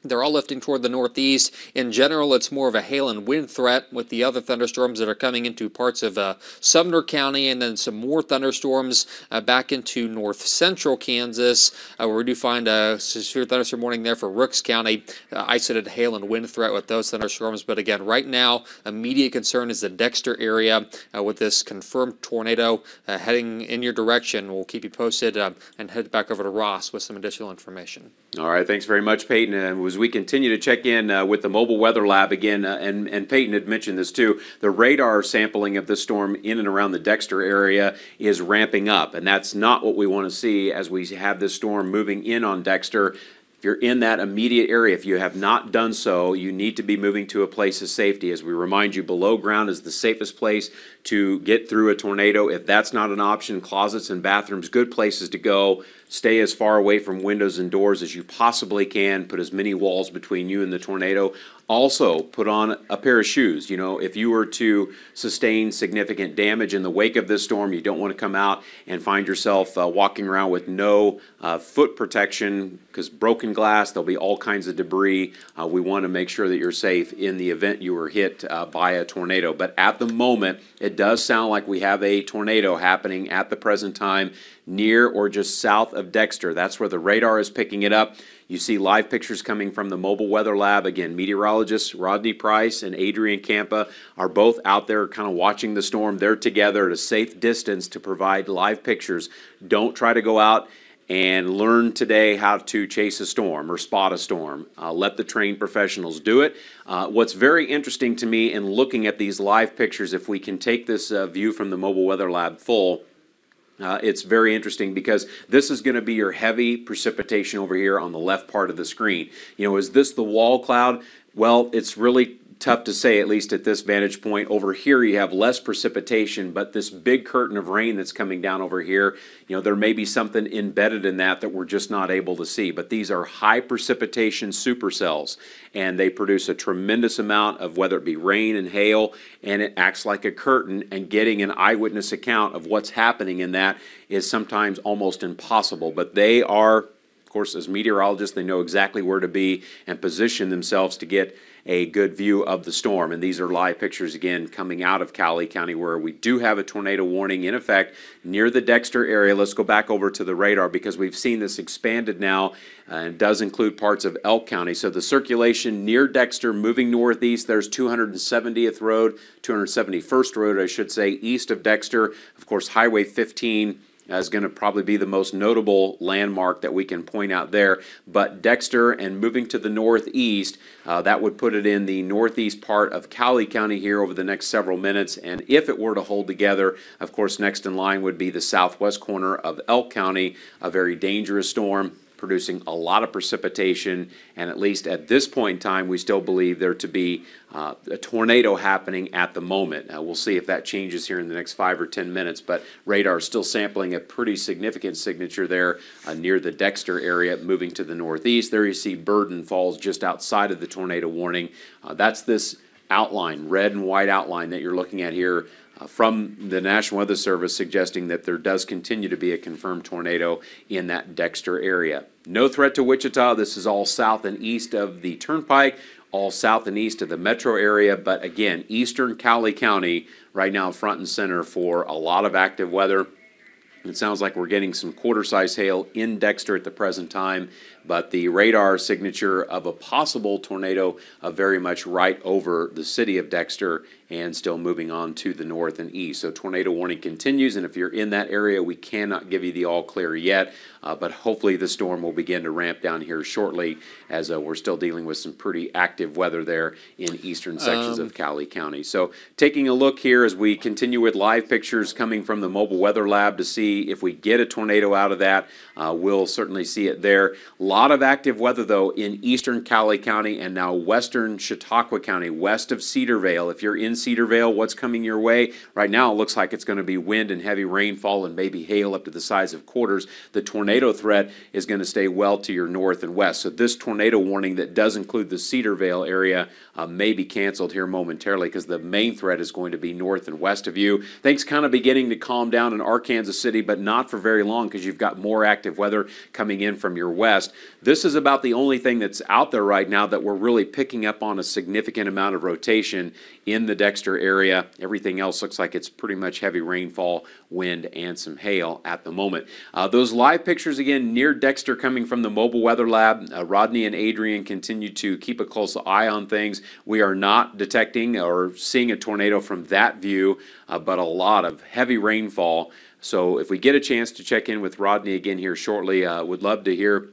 They're all lifting toward the northeast. In general, it's more of a hail and wind threat with the other thunderstorms that are coming into parts of uh, Sumner County and then some more thunderstorms uh, back into north central Kansas, uh, where we do find a severe thunderstorm warning there for Rooks County. Uh, isolated hail and wind threat with those thunderstorms. But again, right now, immediate concern is the Dexter area uh, with this confirmed tornado uh, heading in your direction. We'll keep you posted and head back over to Ross with some additional information. All right, thanks very much, Peyton. As we continue to check in uh, with the mobile weather lab again, uh, and, and Peyton had mentioned this too, the radar sampling of the storm in and around the Dexter area is ramping up, and that's not what we want to see as we have this storm moving in on Dexter. If you're in that immediate area, if you have not done so, you need to be moving to a place of safety. As we remind you, below ground is the safest place to get through a tornado. If that's not an option, closets and bathrooms, good places to go. Stay as far away from windows and doors as you possibly can. Put as many walls between you and the tornado. Also, put on a pair of shoes. You know, if you were to sustain significant damage in the wake of this storm, you don't want to come out and find yourself uh, walking around with no uh, foot protection because broken glass, there'll be all kinds of debris. Uh, we want to make sure that you're safe in the event you were hit uh, by a tornado. But at the moment, it does sound like we have a tornado happening at the present time near or just south of Dexter. That's where the radar is picking it up. You see live pictures coming from the mobile weather lab. Again, meteorologists Rodney Price and Adrian Campa are both out there kind of watching the storm. They're together at a safe distance to provide live pictures. Don't try to go out and learn today how to chase a storm or spot a storm. Uh, let the trained professionals do it. Uh, what's very interesting to me in looking at these live pictures, if we can take this uh, view from the Mobile Weather Lab full, uh, it's very interesting because this is going to be your heavy precipitation over here on the left part of the screen. You know, is this the wall cloud? Well, it's really tough to say, at least at this vantage point. Over here, you have less precipitation, but this big curtain of rain that's coming down over here, you know, there may be something embedded in that that we're just not able to see. But these are high precipitation supercells, and they produce a tremendous amount of whether it be rain and hail, and it acts like a curtain, and getting an eyewitness account of what's happening in that is sometimes almost impossible. But they are, of course, as meteorologists, they know exactly where to be and position themselves to get a good view of the storm. And these are live pictures again coming out of Cowley County where we do have a tornado warning in effect near the Dexter area. Let's go back over to the radar because we've seen this expanded now uh, and does include parts of Elk County. So the circulation near Dexter moving northeast, there's 270th Road, 271st Road, I should say, east of Dexter. Of course, Highway 15 is going to probably be the most notable landmark that we can point out there. But Dexter and moving to the northeast, uh, that would put it in the northeast part of Cowley County here over the next several minutes. And if it were to hold together, of course, next in line would be the southwest corner of Elk County, a very dangerous storm producing a lot of precipitation, and at least at this point in time, we still believe there to be uh, a tornado happening at the moment. Uh, we'll see if that changes here in the next five or ten minutes, but radar is still sampling a pretty significant signature there uh, near the Dexter area, moving to the northeast. There you see Burden falls just outside of the tornado warning. Uh, that's this outline, red and white outline that you're looking at here from the National Weather Service suggesting that there does continue to be a confirmed tornado in that Dexter area. No threat to Wichita. This is all south and east of the Turnpike, all south and east of the metro area. But again, eastern Cowley County right now front and center for a lot of active weather. It sounds like we're getting some quarter size hail in Dexter at the present time, but the radar signature of a possible tornado uh, very much right over the city of Dexter and still moving on to the north and east. So tornado warning continues, and if you're in that area, we cannot give you the all clear yet, uh, but hopefully the storm will begin to ramp down here shortly as uh, we're still dealing with some pretty active weather there in eastern sections Um, of Cowley County. So taking a look here as we continue with live pictures coming from the mobile weather lab to see if we get a tornado out of that, uh, we'll certainly see it there. Lot of active weather though in eastern Cowley County and now western Chautauqua County, west of Cedarvale. If you're in Cedarvale, what's coming your way? Right now it looks like it's going to be wind and heavy rainfall and maybe hail up to the size of quarters. The tornado threat is going to stay well to your north and west. So this tornado warning that does include the Cedarvale area uh, may be canceled here momentarily because the main threat is going to be north and west of you. Things kind of beginning to calm down in Arkansas City, but not for very long because you've got more active weather coming in from your west. This is about the only thing that's out there right now that we're really picking up on a significant amount of rotation in the Dexter area. Everything else looks like it's pretty much heavy rainfall, wind, and some hail at the moment. Uh, those live pictures again near Dexter coming from the mobile weather lab. Uh, Rodney and Adrian continue to keep a close eye on things. We are not detecting or seeing a tornado from that view, uh, but a lot of heavy rainfall. So if we get a chance to check in with Rodney again here shortly, uh, would love to hear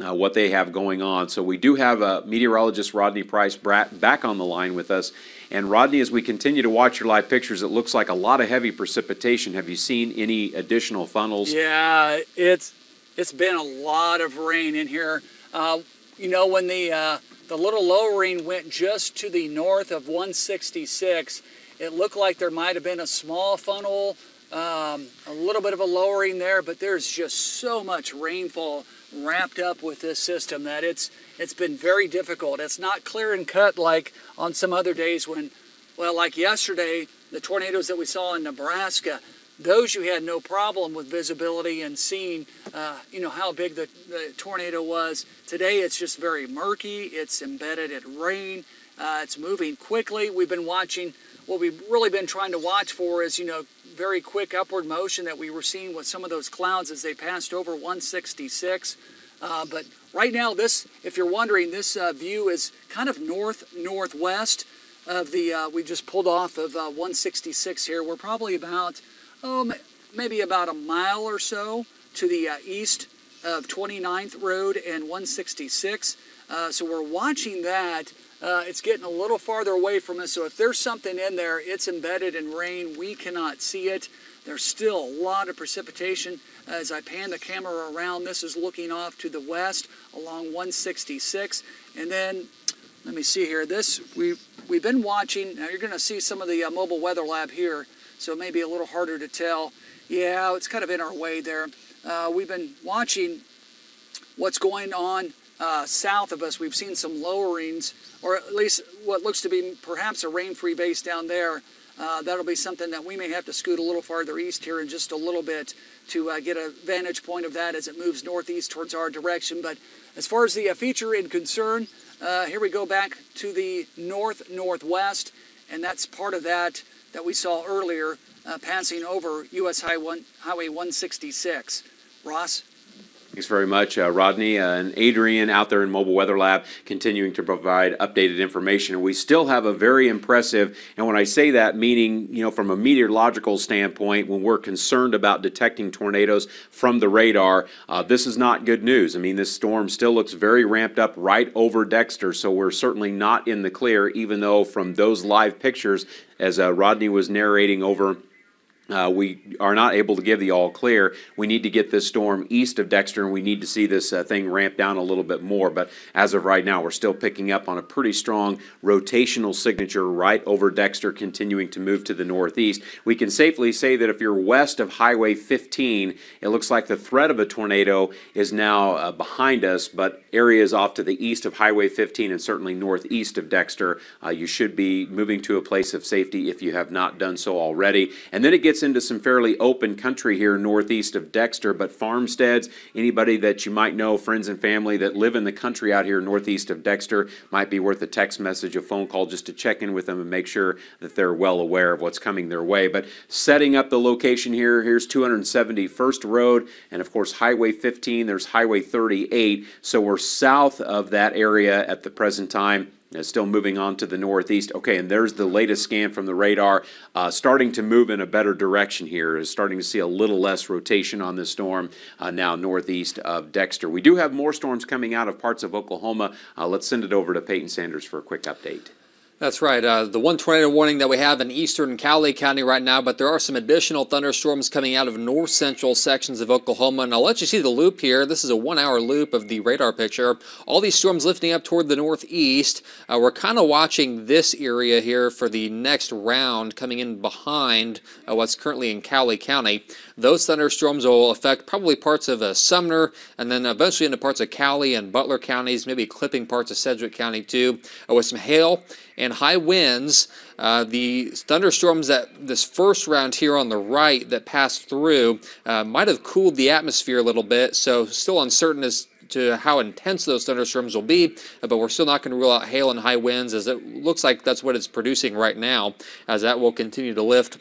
uh, what they have going on. So we do have uh, meteorologist Rodney Price back on the line with us. And Rodney, as we continue to watch your live pictures, it looks like a lot of heavy precipitation. Have you seen any additional funnels? Yeah, it's it's been a lot of rain in here. Uh, you know, when the uh, the little lowering went just to the north of 166, it looked like there might have been a small funnel, um, a little bit of a lowering there, but there's just so much rainfall wrapped up with this system that it's it's been very difficult. It's not clear and cut like on some other days when, well, like yesterday, the tornadoes that we saw in Nebraska, those you had no problem with visibility and seeing, uh, you know, how big the, the tornado was. Today it's just very murky. It's embedded in rain. Uh, it's moving quickly. We've been watching. What we've really been trying to watch for is, you know, very quick upward motion that we were seeing with some of those clouds as they passed over 166. Uh, but right now, this, if you're wondering, this uh, view is kind of north northwest of the. Uh, we just pulled off of uh, 166 here. We're probably about, oh, maybe about a mile or so to the uh, east of 29th Road and 166. Uh, so we're watching that. Uh, it's getting a little farther away from us. So if there's something in there, it's embedded in rain. We cannot see it. There's still a lot of precipitation. As I pan the camera around, this is looking off to the west along 166. And then, let me see here. This, we, we've been watching. Now you're going to see some of the uh, mobile weather lab here. So it may be a little harder to tell. Yeah, it's kind of in our way there. Uh, we've been watching what's going on uh, south of us. We've seen some lowerings, or at least what looks to be perhaps a rain-free base down there. Uh, that'll be something that we may have to scoot a little farther east here in just a little bit to uh, get a vantage point of that as it moves northeast towards our direction. But as far as the uh, feature in concern, uh, here we go back to the north northwest, and that's part of that that we saw earlier uh, passing over U.S. Highway 166. Ross? Thanks very much, uh, Rodney uh, and Adrian out there in Mobile Weather Lab continuing to provide updated information. We still have a very impressive, and when I say that, meaning, you know, from a meteorological standpoint, when we're concerned about detecting tornadoes from the radar, uh, this is not good news. I mean, this storm still looks very ramped up right over Dexter, so we're certainly not in the clear, even though from those live pictures, as uh, Rodney was narrating over uh, we are not able to give the all clear. We need to get this storm east of Dexter, and we need to see this uh, thing ramp down a little bit more. But as of right now, we're still picking up on a pretty strong rotational signature right over Dexter, continuing to move to the northeast. We can safely say that if you're west of Highway 15, it looks like the threat of a tornado is now uh, behind us, but areas off to the east of Highway 15 and certainly northeast of Dexter, uh, you should be moving to a place of safety if you have not done so already. And then it gets gets into some fairly open country here northeast of Dexter, but farmsteads, anybody that you might know, friends and family that live in the country out here northeast of Dexter, might be worth a text message, a phone call just to check in with them and make sure that they're well aware of what's coming their way. But setting up the location here, here's 271st Road, and of course, Highway 15, there's Highway 38. So we're south of that area at the present time. It's still moving on to the northeast. Okay, and there's the latest scan from the radar, uh, starting to move in a better direction here. Is starting to see a little less rotation on this storm uh, now northeast of Dexter. We do have more storms coming out of parts of Oklahoma. Uh, let's send it over to Peyton Sanders for a quick update. That's right. Uh, the one tornado warning that we have in eastern Cowley County right now, but there are some additional thunderstorms coming out of north central sections of Oklahoma. And I'll let you see the loop here. This is a one hour loop of the radar picture. All these storms lifting up toward the northeast. Uh, we're kind of watching this area here for the next round coming in behind uh, what's currently in Cowley County. Those thunderstorms will affect probably parts of uh, Sumner and then eventually into parts of Cowley and Butler counties, maybe clipping parts of Sedgwick County too, uh, with some hail and high winds. Uh, the thunderstorms that this first round here on the right that passed through uh, might have cooled the atmosphere a little bit, so still uncertain as to how intense those thunderstorms will be, but we're still not going to rule out hail and high winds as it looks like that's what it's producing right now, as that will continue to lift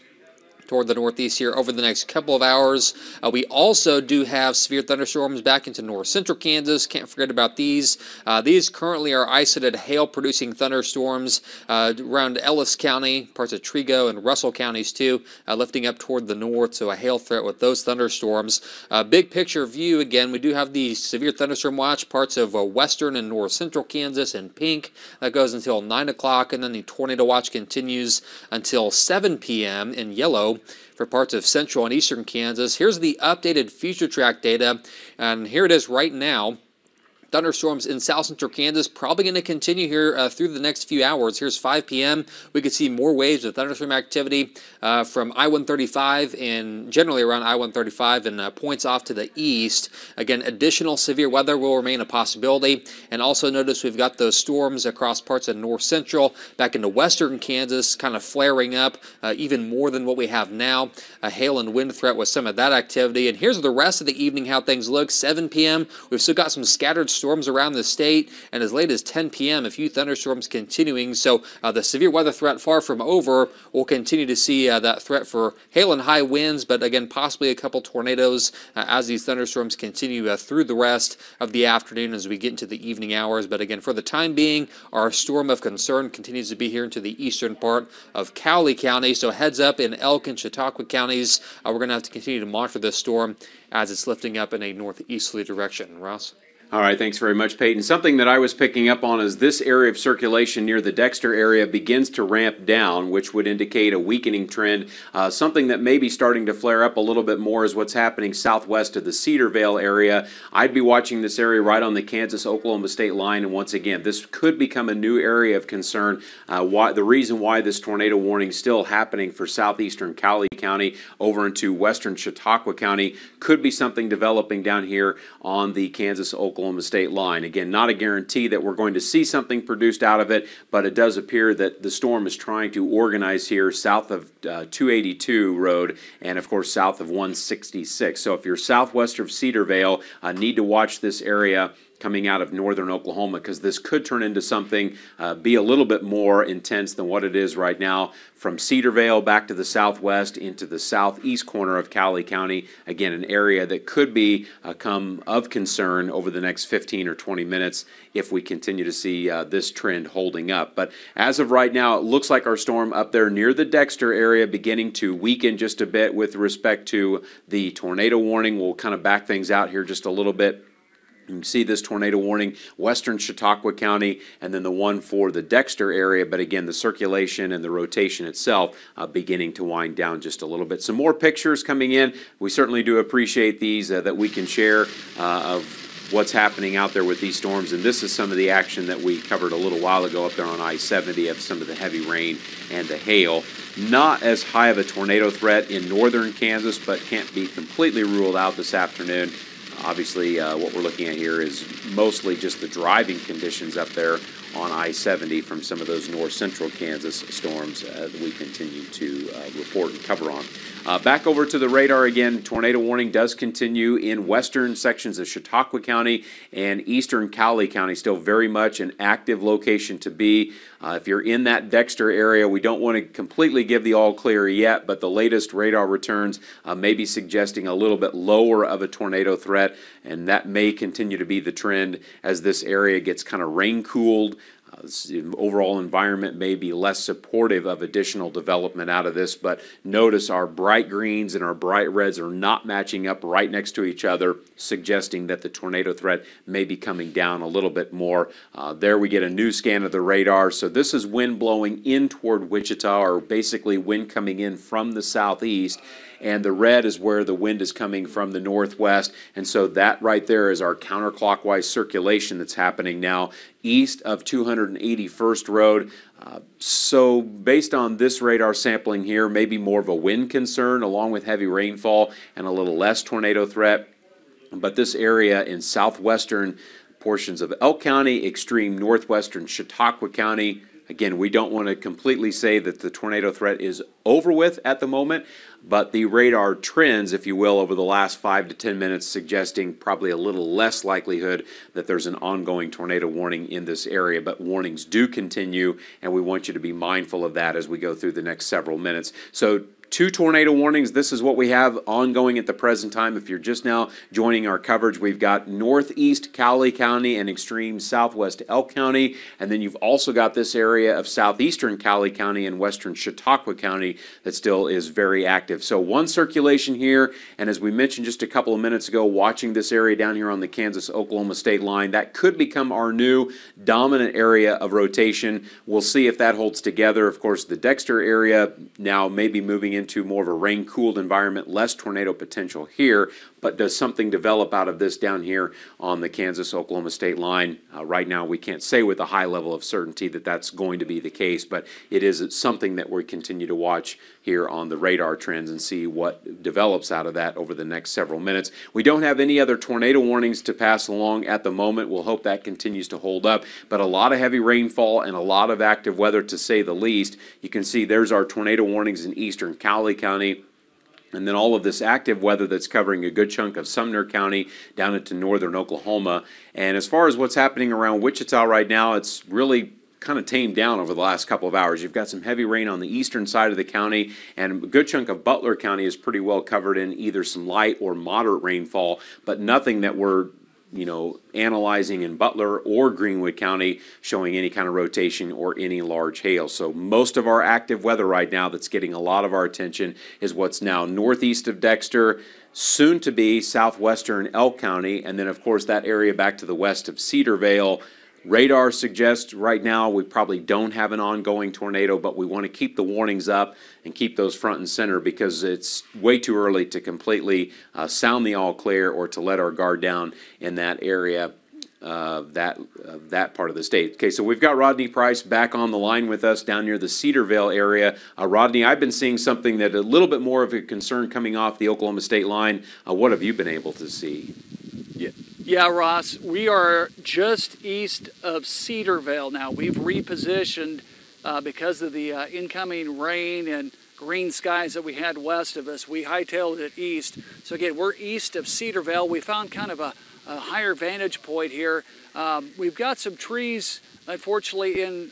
toward the northeast here over the next couple of hours. Uh, we also do have severe thunderstorms back into north central Kansas. Can't forget about these. Uh, these currently are isolated hail producing thunderstorms uh, around Ellis County, parts of Trego and Russell counties too, uh, lifting up toward the north. So a hail threat with those thunderstorms. Uh, big picture view again, we do have the severe thunderstorm watch, parts of uh, western and north central Kansas in pink. That goes until 9 o'clock, and then the tornado watch continues until 7 p.m. in yellow for parts of central and eastern Kansas. Here's the updated future track data, and here it is right now thunderstorms in south central Kansas probably going to continue here uh, through the next few hours. Here's 5 p.m. We could see more waves of thunderstorm activity uh, from I-135 and generally around I-135 and uh, points off to the east. Again, additional severe weather will remain a possibility. And also notice we've got those storms across parts of north central back into western Kansas kind of flaring up uh, even more than what we have now. A hail and wind threat with some of that activity. And here's the rest of the evening how things look. 7 p.m. We've still got some scattered storms storms around the state, and as late as 10 p.m., a few thunderstorms continuing. So uh, the severe weather threat far from over. We'll continue to see uh, that threat for hail and high winds, but again, possibly a couple tornadoes uh, as these thunderstorms continue uh, through the rest of the afternoon as we get into the evening hours. But again, for the time being, our storm of concern continues to be here into the eastern part of Cowley County. So heads up in Elk and Chautauqua counties. Uh, we're going to have to continue to monitor this storm as it's lifting up in a northeasterly direction. Ross? All right, thanks very much, Peyton. Something that I was picking up on is this area of circulation near the Dexter area begins to ramp down, which would indicate a weakening trend. Uh, something that may be starting to flare up a little bit more is what's happening southwest of the Cedarvale area. I'd be watching this area right on the Kansas Oklahoma state line, and once again, this could become a new area of concern. Uh, why, the reason why this tornado warning is still happening for southeastern Cowley County over into western Chautauqua County could be something developing down here on the Kansas Oklahoma Oklahoma state line. Again, not a guarantee that we're going to see something produced out of it, but it does appear that the storm is trying to organize here south of uh, 282 Road and, of course, south of 166. So if you're southwest of Cedarvale, uh, need to watch this area coming out of northern Oklahoma because this could turn into something, uh, be a little bit more intense than what it is right now. From Cedarvale back to the southwest into the southeast corner of Cowley County, again, an area that could be uh, come of concern over the next 15 or 20 minutes if we continue to see uh, this trend holding up. But as of right now, it looks like our storm up there near the Dexter area beginning to weaken just a bit with respect to the tornado warning. We'll kind of back things out here just a little bit. You can see this tornado warning, western Chautauqua County, and then the one for the Dexter area. But again, the circulation and the rotation itself uh, beginning to wind down just a little bit. Some more pictures coming in. We certainly do appreciate these uh, that we can share uh, of what's happening out there with these storms. And this is some of the action that we covered a little while ago up there on I 70 of some of the heavy rain and the hail. Not as high of a tornado threat in northern Kansas, but can't be completely ruled out this afternoon. Obviously, uh, what we're looking at here is mostly just the driving conditions up there on I-70 from some of those north central Kansas storms uh, that we continue to uh, report and cover on. Uh, back over to the radar again. Tornado warning does continue in western sections of Chautauqua County and eastern Cowley County. Still very much an active location to be. Uh, if you're in that Dexter area, we don't want to completely give the all clear yet, but the latest radar returns uh, may be suggesting a little bit lower of a tornado threat, and that may continue to be the trend as this area gets kind of rain cooled. Uh, overall environment may be less supportive of additional development out of this, but notice our bright greens and our bright reds are not matching up right next to each other, suggesting that the tornado threat may be coming down a little bit more. Uh, there we get a new scan of the radar. So this is wind blowing in toward Wichita, or basically wind coming in from the southeast and the red is where the wind is coming from the northwest. And so that right there is our counterclockwise circulation that's happening now east of 281st Road. Uh, so, based on this radar sampling here, maybe more of a wind concern along with heavy rainfall and a little less tornado threat. But this area in southwestern portions of Elk County, extreme northwestern Chautauqua County, Again, we don't want to completely say that the tornado threat is over with at the moment, but the radar trends, if you will, over the last five to 10 minutes suggesting probably a little less likelihood that there's an ongoing tornado warning in this area. But warnings do continue, and we want you to be mindful of that as we go through the next several minutes. So two tornado warnings. This is what we have ongoing at the present time. If you're just now joining our coverage, we've got northeast Cowley County and extreme southwest Elk County. And then you've also got this area of southeastern Cowley County and western Chautauqua County that still is very active. So one circulation here. And as we mentioned just a couple of minutes ago, watching this area down here on the Kansas Oklahoma state line, that could become our new dominant area of rotation. We'll see if that holds together. Of course, the Dexter area now may be moving in into more of a rain cooled environment, less tornado potential here, but does something develop out of this down here on the Kansas Oklahoma state line? Uh, right now, we can't say with a high level of certainty that that's going to be the case, but it is something that we continue to watch here on the radar trends and see what develops out of that over the next several minutes. We don't have any other tornado warnings to pass along at the moment. We'll hope that continues to hold up, but a lot of heavy rainfall and a lot of active weather to say the least. You can see there's our tornado warnings in eastern Cowley County And then all of this active weather that's covering a good chunk of Sumner County down into northern Oklahoma. And as far as what's happening around Wichita right now, it's really kind of tamed down over the last couple of hours. You've got some heavy rain on the eastern side of the county, and a good chunk of Butler County is pretty well covered in either some light or moderate rainfall, but nothing that we're you know, analyzing in Butler or Greenwood County showing any kind of rotation or any large hail. So most of our active weather right now that's getting a lot of our attention is what's now northeast of Dexter, soon to be southwestern Elk County, and then of course that area back to the west of Cedarvale. Radar suggests right now we probably don't have an ongoing tornado, but we want to keep the warnings up and keep those front and center because it's way too early to completely uh, sound the all clear or to let our guard down in that area. Uh, that uh, that part of the state. Okay, so we've got Rodney Price back on the line with us down near the Cedarvale area. Uh, Rodney, I've been seeing something that a little bit more of a concern coming off the Oklahoma state line. Uh, what have you been able to see? Yeah. Ross, we are just east of Cedarvale now. We've repositioned uh, because of the uh, incoming rain and green skies that we had west of us. We hightailed it east. So again, we're east of Cedarvale. We found kind of a, a higher vantage point here. Um, we've got some trees, unfortunately, in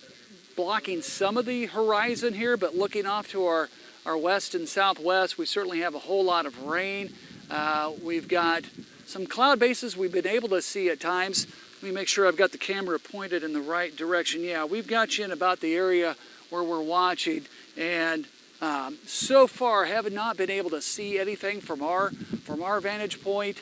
blocking some of the horizon here, but looking off to our, our west and southwest, we certainly have a whole lot of rain. Uh, we've got some cloud bases we've been able to see at times. Let me make sure I've got the camera pointed in the right direction. Yeah, we've got you in about the area where we're watching. And um, so far, have not been able to see anything from our from our vantage point,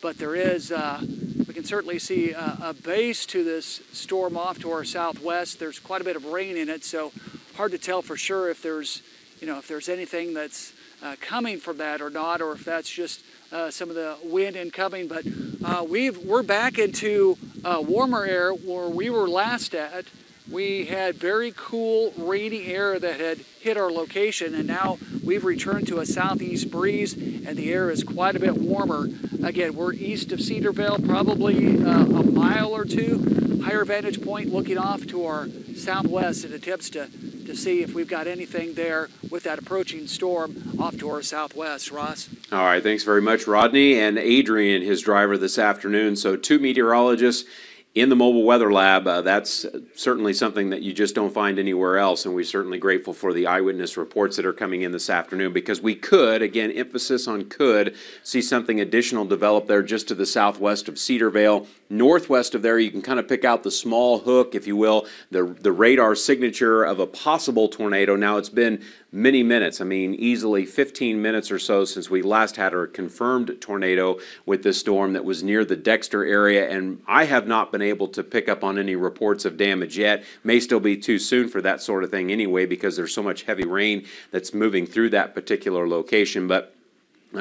but there is. Uh, we can certainly see a, a base to this storm off to our southwest. There's quite a bit of rain in it, so hard to tell for sure if there's, you know, if there's anything that's uh, coming from that or not, or if that's just uh, some of the wind incoming. But uh, we've we're back into uh, warmer air where we were last at. We had very cool, rainy air that had hit our location, and now we've returned to a southeast breeze, and the air is quite a bit warmer. Again, we're east of Cedarville, probably uh, a mile or two, higher vantage point looking off to our southwest. It attempts to to see if we've got anything there with that approaching storm off to our southwest. Ross? All right, thanks very much, Rodney. And Adrian, his driver this afternoon. So, two meteorologists in the mobile weather lab. Uh, that's certainly something that you just don't find anywhere else, and we're certainly grateful for the eyewitness reports that are coming in this afternoon because we could, again, emphasis on could, see something additional develop there just to the southwest of Cedarvale. Northwest of there, you can kind of pick out the small hook, if you will, the, the radar signature of a possible tornado. Now, it's been many minutes. I mean, easily 15 minutes or so since we last had a confirmed tornado with this storm that was near the Dexter area, and I have not been able to pick up on any reports of damage yet. May still be too soon for that sort of thing anyway because there's so much heavy rain that's moving through that particular location, but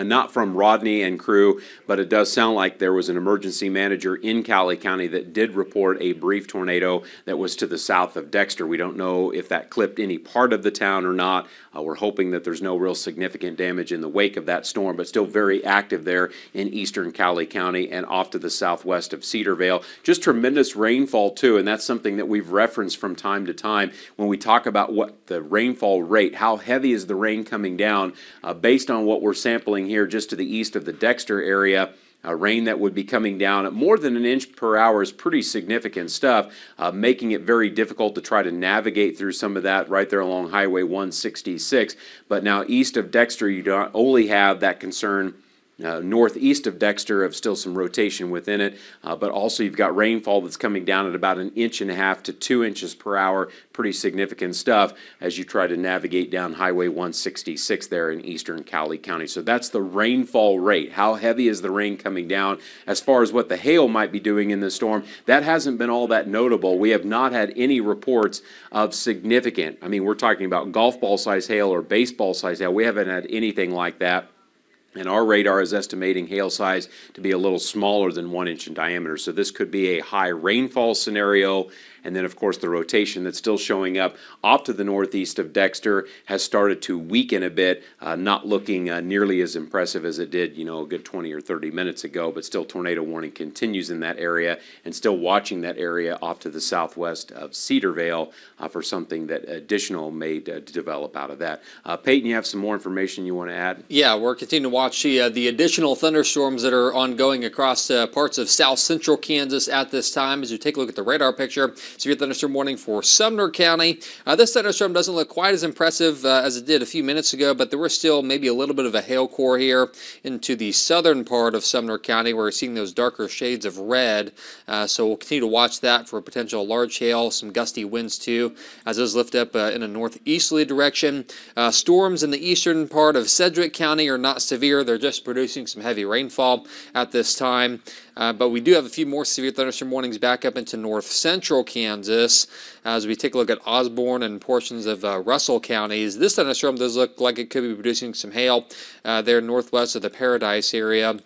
not from Rodney and crew, but it does sound like there was an emergency manager in Cowley County that did report a brief tornado that was to the south of Dexter. We don't know if that clipped any part of the town or not. Uh, we're hoping that there's no real significant damage in the wake of that storm, but still very active there in eastern Cowley County and off to the southwest of Cedarvale. Just tremendous rainfall, too, and that's something that we've referenced from time to time when we talk about what the rainfall rate, how heavy is the rain coming down, uh, based on what we're sampling here just to the east of the Dexter area. Uh, rain that would be coming down at more than an inch per hour is pretty significant stuff, uh, making it very difficult to try to navigate through some of that right there along Highway 166. But now east of Dexter, you don't only have that concern uh, northeast of Dexter of still some rotation within it, uh, but also you've got rainfall that's coming down at about an inch and a half to two inches per hour. Pretty significant stuff as you try to navigate down Highway 166 there in eastern Cowley County. So that's the rainfall rate. How heavy is the rain coming down? As far as what the hail might be doing in the storm, that hasn't been all that notable. We have not had any reports of significant, I mean, we're talking about golf ball size hail or baseball size hail. We haven't had anything like that. And our radar is estimating hail size to be a little smaller than one inch in diameter. So this could be a high rainfall scenario And then, of course, the rotation that's still showing up off to the northeast of Dexter has started to weaken a bit, uh, not looking uh, nearly as impressive as it did, you know, a good 20 or 30 minutes ago, but still tornado warning continues in that area and still watching that area off to the southwest of Cedarvale uh, for something that additional may uh, develop out of that. Uh, Peyton, you have some more information you want to add? Yeah, we're continuing to watch the, uh, the additional thunderstorms that are ongoing across parts of south central Kansas at this time. As you take a look at the radar picture, severe thunderstorm warning for Sumner County. Uh, this thunderstorm doesn't look quite as impressive uh, as it did a few minutes ago, but there was still maybe a little bit of a hail core here into the southern part of Sumner County. Where we're seeing those darker shades of red, uh, so we'll continue to watch that for a potential large hail, some gusty winds too, as those lift up uh, in a northeasterly direction. Uh, storms in the eastern part of Sedgwick County are not severe; they're just producing some heavy rainfall at this time. Uh, but we do have a few more severe thunderstorm warnings back up into north central Kansas as we take a look at Osborne and portions of uh, Russell counties. This thunderstorm does look like it could be producing some hail uh, there northwest of the Paradise area.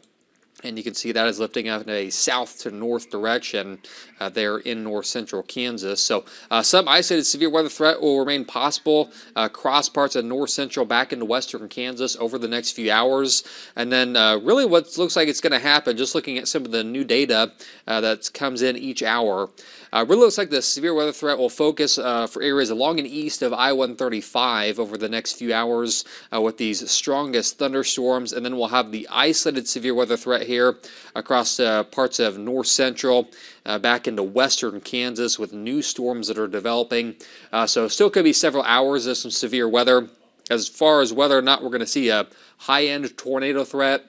And you can see that is lifting up in a south to north direction uh, there in north central Kansas. So uh, some isolated severe weather threat will remain possible uh, across parts of north central back into western Kansas over the next few hours. And then uh, really what looks like it's going to happen, just looking at some of the new data uh, that comes in each hour, uh, really looks like the severe weather threat will focus uh, for areas along and east of I-135 over the next few hours uh, with these strongest thunderstorms, and then we'll have the isolated severe weather threat here across uh, parts of north central, uh, back into western Kansas with new storms that are developing. Uh, so still could be several hours of some severe weather. As far as whether or not we're going to see a high-end tornado threat,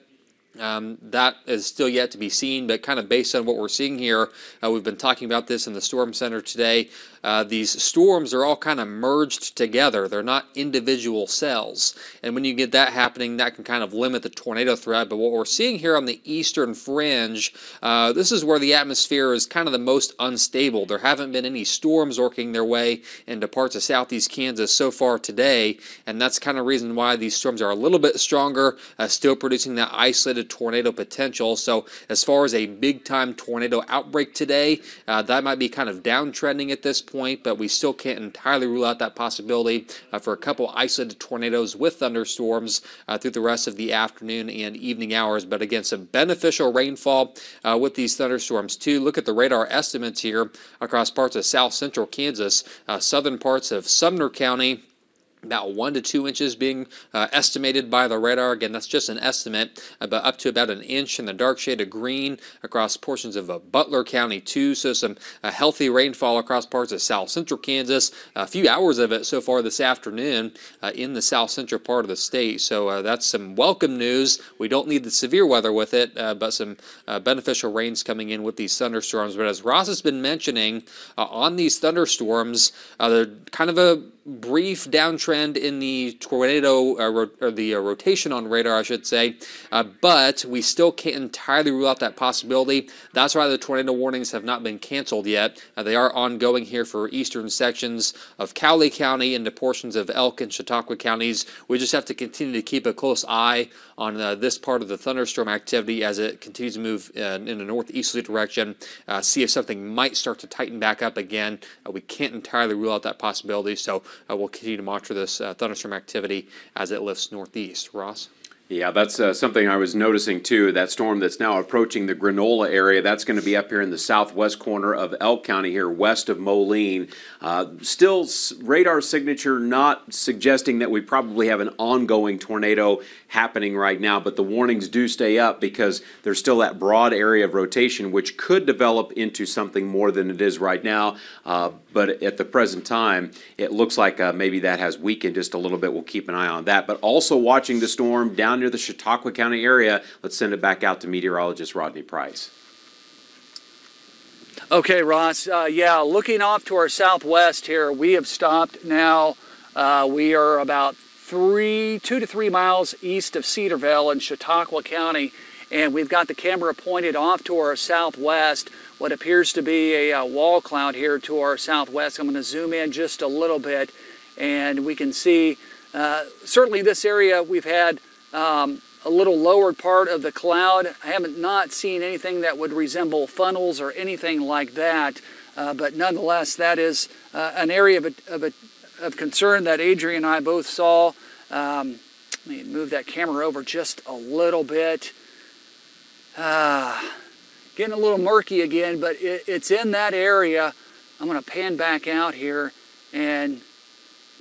um, that is still yet to be seen, but kind of based on what we're seeing here, uh, we've been talking about this in the Storm Center today. Uh, these storms are all kind of merged together. They're not individual cells. And when you get that happening, that can kind of limit the tornado threat. But what we're seeing here on the eastern fringe, uh, this is where the atmosphere is kind of the most unstable. There haven't been any storms working their way into parts of southeast Kansas so far today. And that's kind of reason why these storms are a little bit stronger, uh, still producing that isolated tornado potential. So as far as a big time tornado outbreak today, uh, that might be kind of downtrending at this point point, but we still can't entirely rule out that possibility uh, for a couple isolated tornadoes with thunderstorms uh, through the rest of the afternoon and evening hours. But again, some beneficial rainfall uh, with these thunderstorms too. Look at the radar estimates here across parts of south central Kansas, uh, southern parts of Sumner County about one to two inches being uh, estimated by the radar. Again, that's just an estimate, but up to about an inch in the dark shade of green across portions of uh, Butler County too. So some uh, healthy rainfall across parts of south central Kansas. A few hours of it so far this afternoon uh, in the south central part of the state. So uh, that's some welcome news. We don't need the severe weather with it, uh, but some beneficial rains coming in with these thunderstorms. But as Ross has been mentioning, on these thunderstorms, they're kind of a brief downtrend in the tornado uh, or the uh, rotation on radar, I should say, uh, but we still can't entirely rule out that possibility. That's why the tornado warnings have not been canceled yet. Uh, they are ongoing here for eastern sections of Cowley County into portions of Elk and Chautauqua counties. We just have to continue to keep a close eye on uh, this part of the thunderstorm activity as it continues to move uh, in a northeasterly direction. see if something might start to tighten back up again. we can't entirely rule out that possibility. So uh, we'll continue to monitor this uh, thunderstorm activity as it lifts northeast. Ross? Yeah, that's uh, something I was noticing too. That storm that's now approaching the Grenola area, that's going to be up here in the southwest corner of Elk County, here west of Moline. Uh, still, radar signature not suggesting that we probably have an ongoing tornado happening right now, but the warnings do stay up because there's still that broad area of rotation, which could develop into something more than it is right now. Uh, but at the present time, it looks like uh, maybe that has weakened just a little bit. We'll keep an eye on that. But also watching the storm down near the Chautauqua County area. Let's send it back out to meteorologist Rodney Price. Okay, Ross. Uh, yeah, looking off to our southwest here, we have stopped now. Uh, we are about three, two to three miles east of Cedarville in Chautauqua County, and we've got the camera pointed off to our southwest. What appears to be a, a wall cloud here to our southwest. I'm going to zoom in just a little bit, and we can see uh, certainly this area we've had um, a little lower part of the cloud. I haven't not seen anything that would resemble funnels or anything like that. Uh, but nonetheless, that is uh, an area of, a, of, a, of concern that Adrian and I both saw. Um, let me move that camera over just a little bit. Uh, getting a little murky again, but it, it's in that area. I'm going to pan back out here and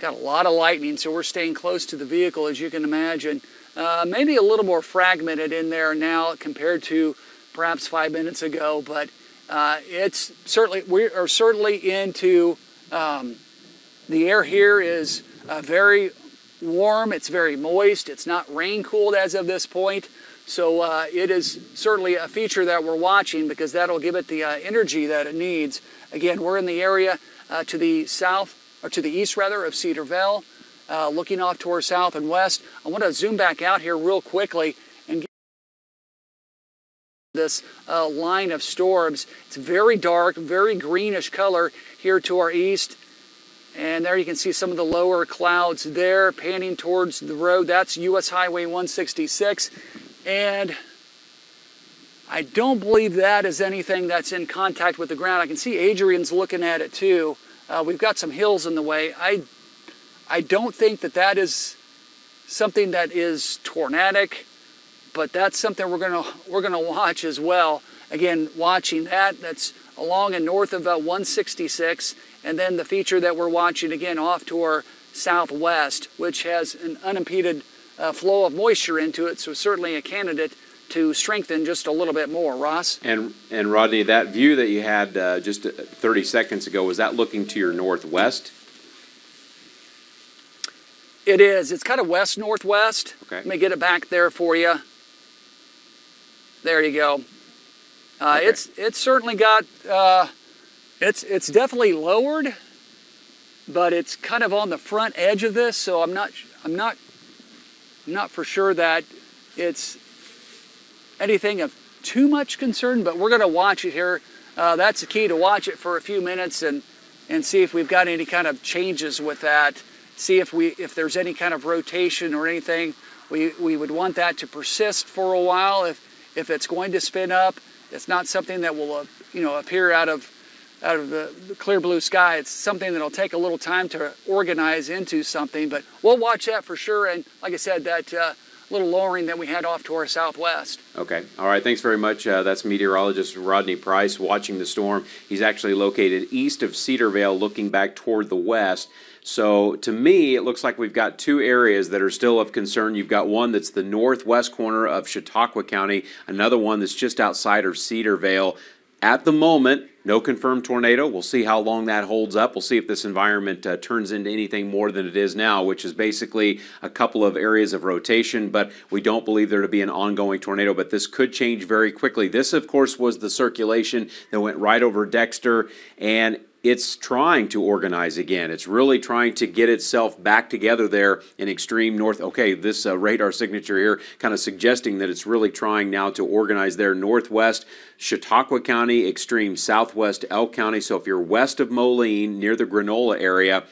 got a lot of lightning, so we're staying close to the vehicle as you can imagine. Uh, maybe a little more fragmented in there now compared to perhaps five minutes ago, but uh, it's certainly we are certainly into um, the air here is uh, very warm. It's very moist. It's not rain cooled as of this point. So uh, it is certainly a feature that we're watching because that'll give it the uh, energy that it needs. Again, we're in the area uh, to the south, or to the east rather, of Cedarville, uh, looking off towards south and west. I want to zoom back out here real quickly and get this uh, line of storms. It's very dark, very greenish color here to our east. And there you can see some of the lower clouds there panning towards the road. That's US Highway 166. And I don't believe that is anything that's in contact with the ground. I can see Adrian's looking at it too. Uh, we've got some hills in the way. I, I don't think that that is something that is tornadic, but that's something we're gonna we're gonna watch as well. Again, watching that. That's along and north of uh, 166, and then the feature that we're watching again off to our southwest, which has an unimpeded uh, flow of moisture into it, so certainly a candidate to strengthen just a little bit more. Ross? And, and Rodney, that view that you had uh, just 30 seconds ago, was that looking to your northwest? It is. It's kind of west northwest. Okay. Let me get it back there for you. There you go. Uh, Okay. It's it's certainly got uh, it's it's definitely lowered, but it's kind of on the front edge of this. So I'm not I'm not I'm not for sure that it's anything of too much concern. But we're going to watch it here. Uh, that's the key to watch it for a few minutes and and see if we've got any kind of changes with that. See if we if there's any kind of rotation or anything. We we would want that to persist for a while. If if it's going to spin up, it's not something that will uh, you know appear out of out of the, the clear blue sky. It's something that'll take a little time to organize into something. But we'll watch that for sure. And like I said, that uh, little lowering that we had off to our southwest. Okay. All right. Thanks very much. Uh, that's meteorologist Rodney Price watching the storm. He's actually located east of Cedarvale, looking back toward the west. So to me, it looks like we've got two areas that are still of concern. You've got one that's the northwest corner of Chautauqua County, another one that's just outside of Cedarvale. At the moment, no confirmed tornado. We'll see how long that holds up. We'll see if this environment uh, turns into anything more than it is now, which is basically a couple of areas of rotation, but we don't believe there to be an ongoing tornado. But this could change very quickly. This, of course, was the circulation that went right over Dexter, and it's trying to organize again. It's really trying to get itself back together there in extreme north. Okay, this uh, radar signature here kind of suggesting that it's really trying now to organize there northwest Chautauqua County, extreme southwest Elk County. So if you're west of Moline near the Grenola area,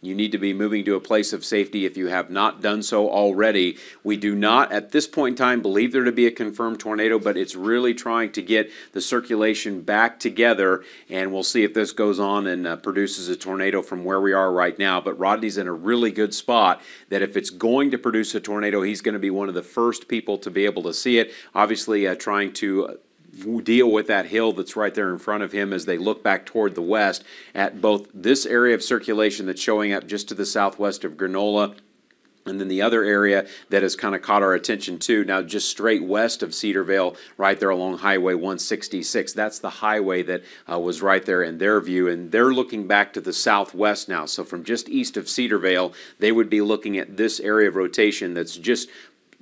you need to be moving to a place of safety if you have not done so already. We do not, at this point in time, believe there to be a confirmed tornado, but it's really trying to get the circulation back together, and we'll see if this goes on and uh, produces a tornado from where we are right now. But Rodney's in a really good spot that if it's going to produce a tornado, he's going to be one of the first people to be able to see it. Obviously, uh, trying to. Deal with that hill that's right there in front of him as they look back toward the west at both this area of circulation that's showing up just to the southwest of Grenola. And then the other area that has kind of caught our attention too, now just straight west of Cedarvale, right there along Highway 166. That's the highway that uh, was right there in their view. And they're looking back to the southwest now. So from just east of Cedarvale, they would be looking at this area of rotation that's just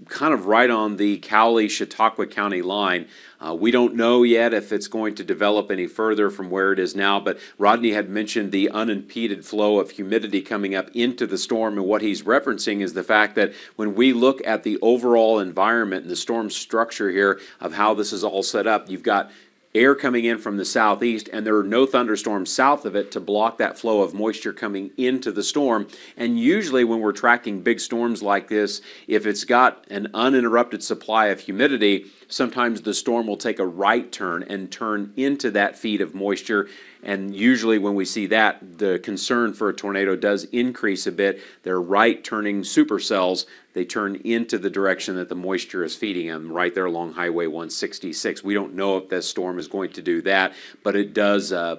kind of right on the Cowley Chautauqua County line. Uh, we don't know yet if it's going to develop any further from where it is now, but Rodney had mentioned the unimpeded flow of humidity coming up into the storm, and what he's referencing is the fact that when we look at the overall environment and the storm structure here of how this is all set up, you've got air coming in from the southeast, and there are no thunderstorms south of it to block that flow of moisture coming into the storm. And usually, when we're tracking big storms like this, if it's got an uninterrupted supply of humidity, sometimes the storm will take a right turn and turn into that feed of moisture. And usually, when we see that, the concern for a tornado does increase a bit. They're right turning supercells. They turn into the direction that the moisture is feeding them, right there along Highway 166. We don't know if this storm is going to do that, but it does. Uh,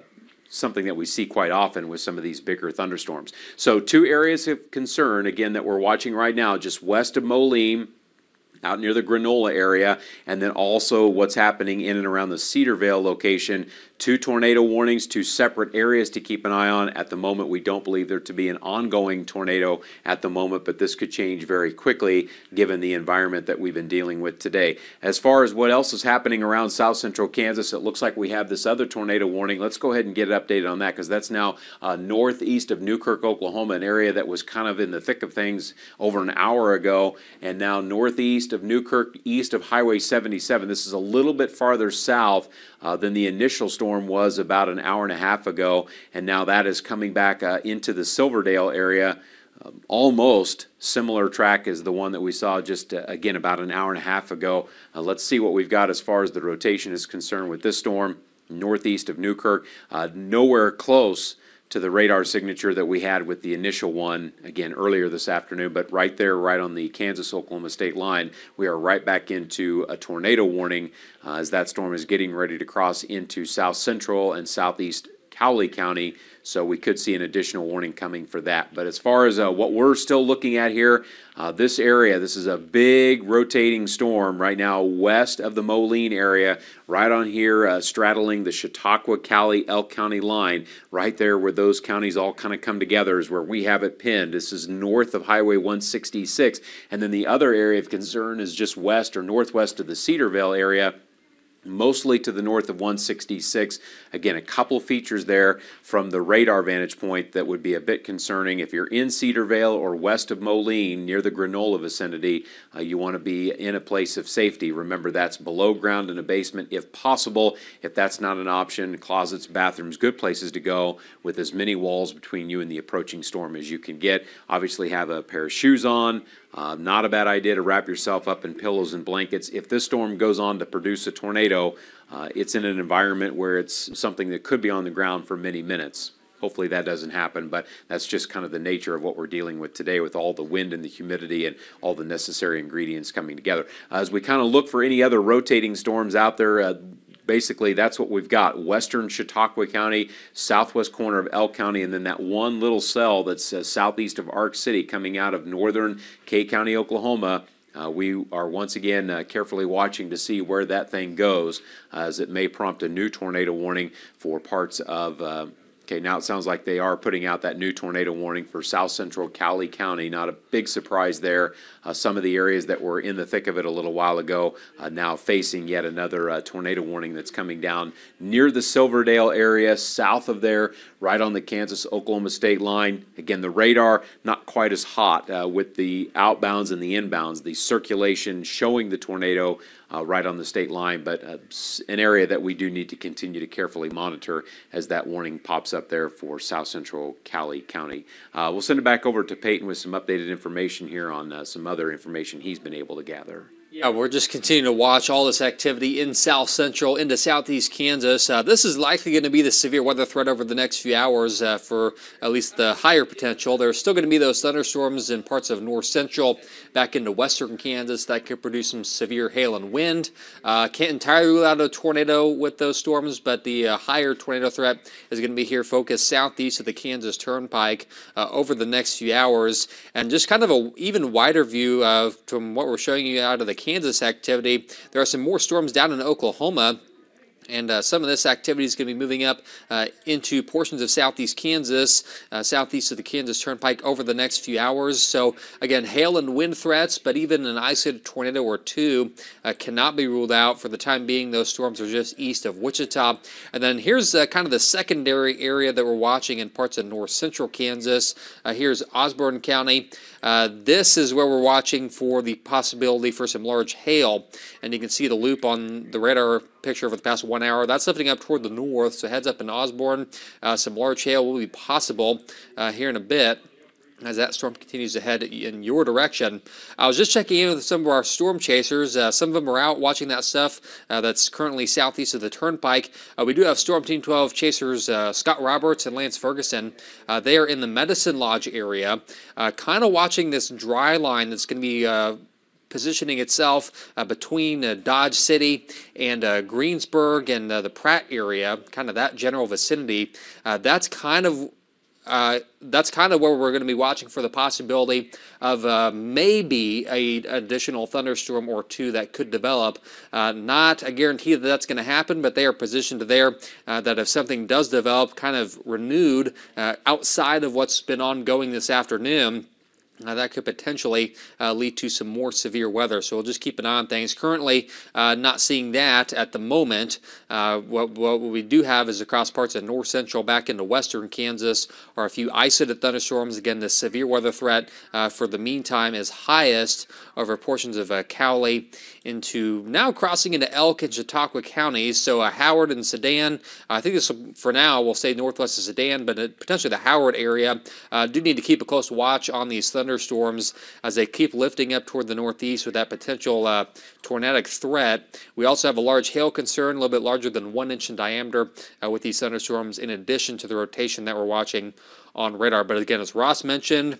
something that we see quite often with some of these bigger thunderstorms. So, two areas of concern, again, that we're watching right now, just west of Moline, out near the Grenola area, and then also what's happening in and around the Cedarvale location. Two tornado warnings, two separate areas to keep an eye on. At the moment, we don't believe there to be an ongoing tornado at the moment, but this could change very quickly given the environment that we've been dealing with today. As far as what else is happening around south central Kansas, it looks like we have this other tornado warning. Let's go ahead and get it updated on that because that's now uh, northeast of Newkirk, Oklahoma, an area that was kind of in the thick of things over an hour ago, and now northeast of Newkirk, east of Highway 77. This is a little bit farther south uh, than the initial storm was about an hour and a half ago, and now that is coming back uh, into the Silverdale area. Um, almost similar track as the one that we saw just uh, again about an hour and a half ago. Uh, let's see what we've got as far as the rotation is concerned with this storm northeast of Newkirk. Uh, nowhere close to the radar signature that we had with the initial one again earlier this afternoon, but right there, right on the Kansas Oklahoma state line, we are right back into a tornado warning uh, as that storm is getting ready to cross into south central and southeast Cowley County so we could see an additional warning coming for that. But as far as uh, what we're still looking at here, uh, this area, this is a big rotating storm right now west of the Moline area, right on here, uh, straddling the Chautauqua, Cowley, Elk County line, right there where those counties all kind of come together is where we have it pinned. This is north of Highway 166. And then the other area of concern is just west or northwest of the Cedarvale area mostly to the north of 166. Again, a couple features there from the radar vantage point that would be a bit concerning. If you're in Cedarvale or west of Moline near the Grenola vicinity, uh, you want to be in a place of safety. Remember, that's below ground in a basement if possible. If that's not an option, closets, bathrooms, good places to go with as many walls between you and the approaching storm as you can get. Obviously, have a pair of shoes on. Uh, not a bad idea to wrap yourself up in pillows and blankets. If this storm goes on to produce a tornado, uh, it's in an environment where it's something that could be on the ground for many minutes. Hopefully that doesn't happen, but that's just kind of the nature of what we're dealing with today with all the wind and the humidity and all the necessary ingredients coming together. as we kind of look for any other rotating storms out there, uh, basically that's what we've got western Chautauqua County, southwest corner of Elk County, and then that one little cell that's uh, southeast of Ark City coming out of northern Kay County, Oklahoma. Uh, we are once again uh, carefully watching to see where that thing goes, as it may prompt a new tornado warning for parts of uh, Okay, now it sounds like they are putting out that new tornado warning for south central Cowley County. Not a big surprise there. Uh, some of the areas that were in the thick of it a little while ago uh, now facing yet another uh, tornado warning that's coming down near the Silverdale area, south of there, right on the Kansas Oklahoma state line. Again, the radar not quite as hot uh, with the outbounds and the inbounds, the circulation showing the tornado uh, right on the state line, but uh, an area that we do need to continue to carefully monitor as that warning pops up there for south central Cowley County. Uh, we'll send it back over to Peyton with some updated information here on uh, some other information he's been able to gather. Yeah, we're just continuing to watch all this activity in south central into southeast Kansas. Uh, this is likely going to be the severe weather threat over the next few hours uh, for at least the higher potential. There's still going to be those thunderstorms in parts of north central back into western Kansas that could produce some severe hail and wind. Uh, can't entirely rule out a tornado with those storms, but the uh, higher tornado threat is going to be here focused southeast of the Kansas Turnpike uh, over the next few hours. And just kind of a even wider view from what we're showing you out of the Kansas activity. There are some more storms down in Oklahoma and uh, some of this activity is going to be moving up uh, into portions of southeast Kansas, uh, southeast of the Kansas Turnpike over the next few hours. So, again, hail and wind threats, but even an isolated tornado or two uh, cannot be ruled out. For the time being, those storms are just east of Wichita. And then here's uh, kind of the secondary area that we're watching in parts of north central Kansas. Uh, here's Osborne County. this is where we're watching for the possibility for some large hail. And you can see the loop on the radar picture over the past one one hour. That's lifting up toward the north, so heads up in Osborne. Uh, some large hail will be possible uh, here in a bit as that storm continues to head in your direction. I was just checking in with some of our storm chasers. Uh, some of them are out watching that stuff uh, that's currently southeast of the Turnpike. Uh, we do have Storm Team 12 chasers uh, Scott Roberts and Lance Ferguson. Uh, they are in the Medicine Lodge area, uh, kind of watching this dry line that's going to be positioning itself uh, between uh, Dodge City and uh, Greensburg and the Pratt area, kind of that general vicinity. that's kind of uh, that's kind of where we're going to be watching for the possibility of uh, maybe a additional thunderstorm or two that could develop. Uh, not a guarantee that that's going to happen, but they are positioned there uh, that if something does develop, kind of renewed uh, outside of what's been ongoing this afternoon. That could potentially uh, lead to some more severe weather. So we'll just keep an eye on things. Currently, uh, not seeing that at the moment. Uh, what, what, we do have is across parts of north central back into western Kansas are a few isolated thunderstorms. Again, the severe weather threat uh, for the meantime is highest over portions of uh, Cowley into now crossing into Elk and Chautauqua counties. So a Howard and Sedan. I think this for now we'll stay northwest of Sedan, but potentially the Howard area do need to keep a close watch on these thunderstorms as they keep lifting up toward the northeast with that potential uh, tornadic threat. We also have a large hail concern, a little bit larger than one inch in diameter uh, with these thunderstorms, in addition to the rotation that we're watching on radar. But again, as Ross mentioned,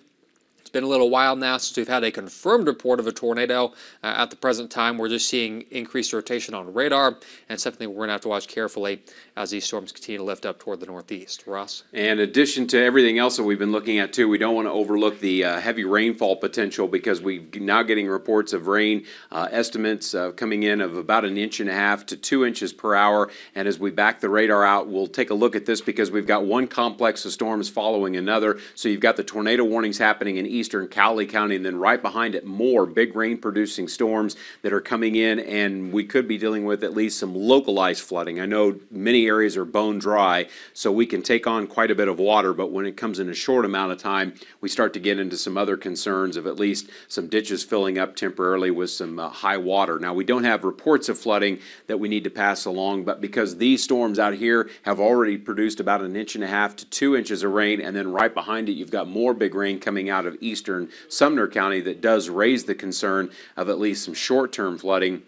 it's been a little while now since we've had a confirmed report of a tornado. Uh, at the present time, we're just seeing increased rotation on radar, and something we're going to have to watch carefully as these storms continue to lift up toward the northeast. Ross? In addition to everything else that we've been looking at, too, we don't want to overlook the uh, heavy rainfall potential because we're now getting reports of rain uh, estimates uh, coming in of about an inch and a half to two inches per hour. And as we back the radar out, we'll take a look at this because we've got one complex of storms following another. So you've got the tornado warnings happening in eastern Cowley County, and then right behind it, more big rain producing storms that are coming in, and we could be dealing with at least some localized flooding. I know many areas are bone dry, so we can take on quite a bit of water, but when it comes in a short amount of time, we start to get into some other concerns of at least some ditches filling up temporarily with some uh, high water. Now, we don't have reports of flooding that we need to pass along, but because these storms out here have already produced about an inch and a half to two inches of rain, and then right behind it, you've got more big rain coming out of eastern Sumner County that does raise the concern of at least some short term flooding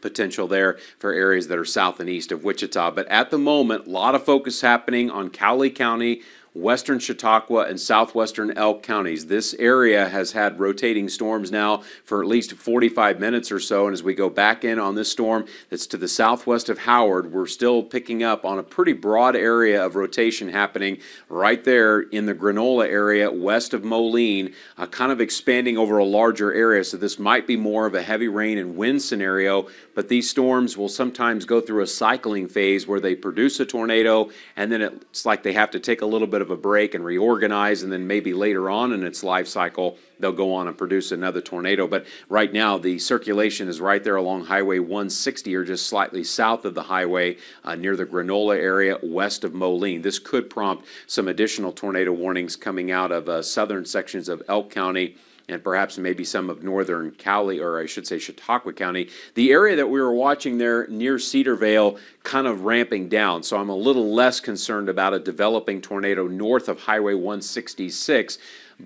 potential there for areas that are south and east of Wichita. But at the moment, a lot of focus happening on Cowley County, western Chautauqua and southwestern Elk counties. This area has had rotating storms now for at least 45 minutes or so. And as we go back in on this storm that's to the southwest of Howard, we're still picking up on a pretty broad area of rotation happening right there in the Grenola area west of Moline, uh, kind of expanding over a larger area. So this might be more of a heavy rain and wind scenario, but these storms will sometimes go through a cycling phase where they produce a tornado and then it's like they have to take a little bit of a break and reorganize, and then maybe later on in its life cycle, they'll go on and produce another tornado. But right now, the circulation is right there along Highway 160 or just slightly south of the highway uh, near the Grenola area west of Moline. This could prompt some additional tornado warnings coming out of uh, southern sections of Elk County and perhaps maybe some of northern Cowley, or I should say Chautauqua County. The area that we were watching there near Cedarvale kind of ramping down, so I'm a little less concerned about a developing tornado north of Highway 166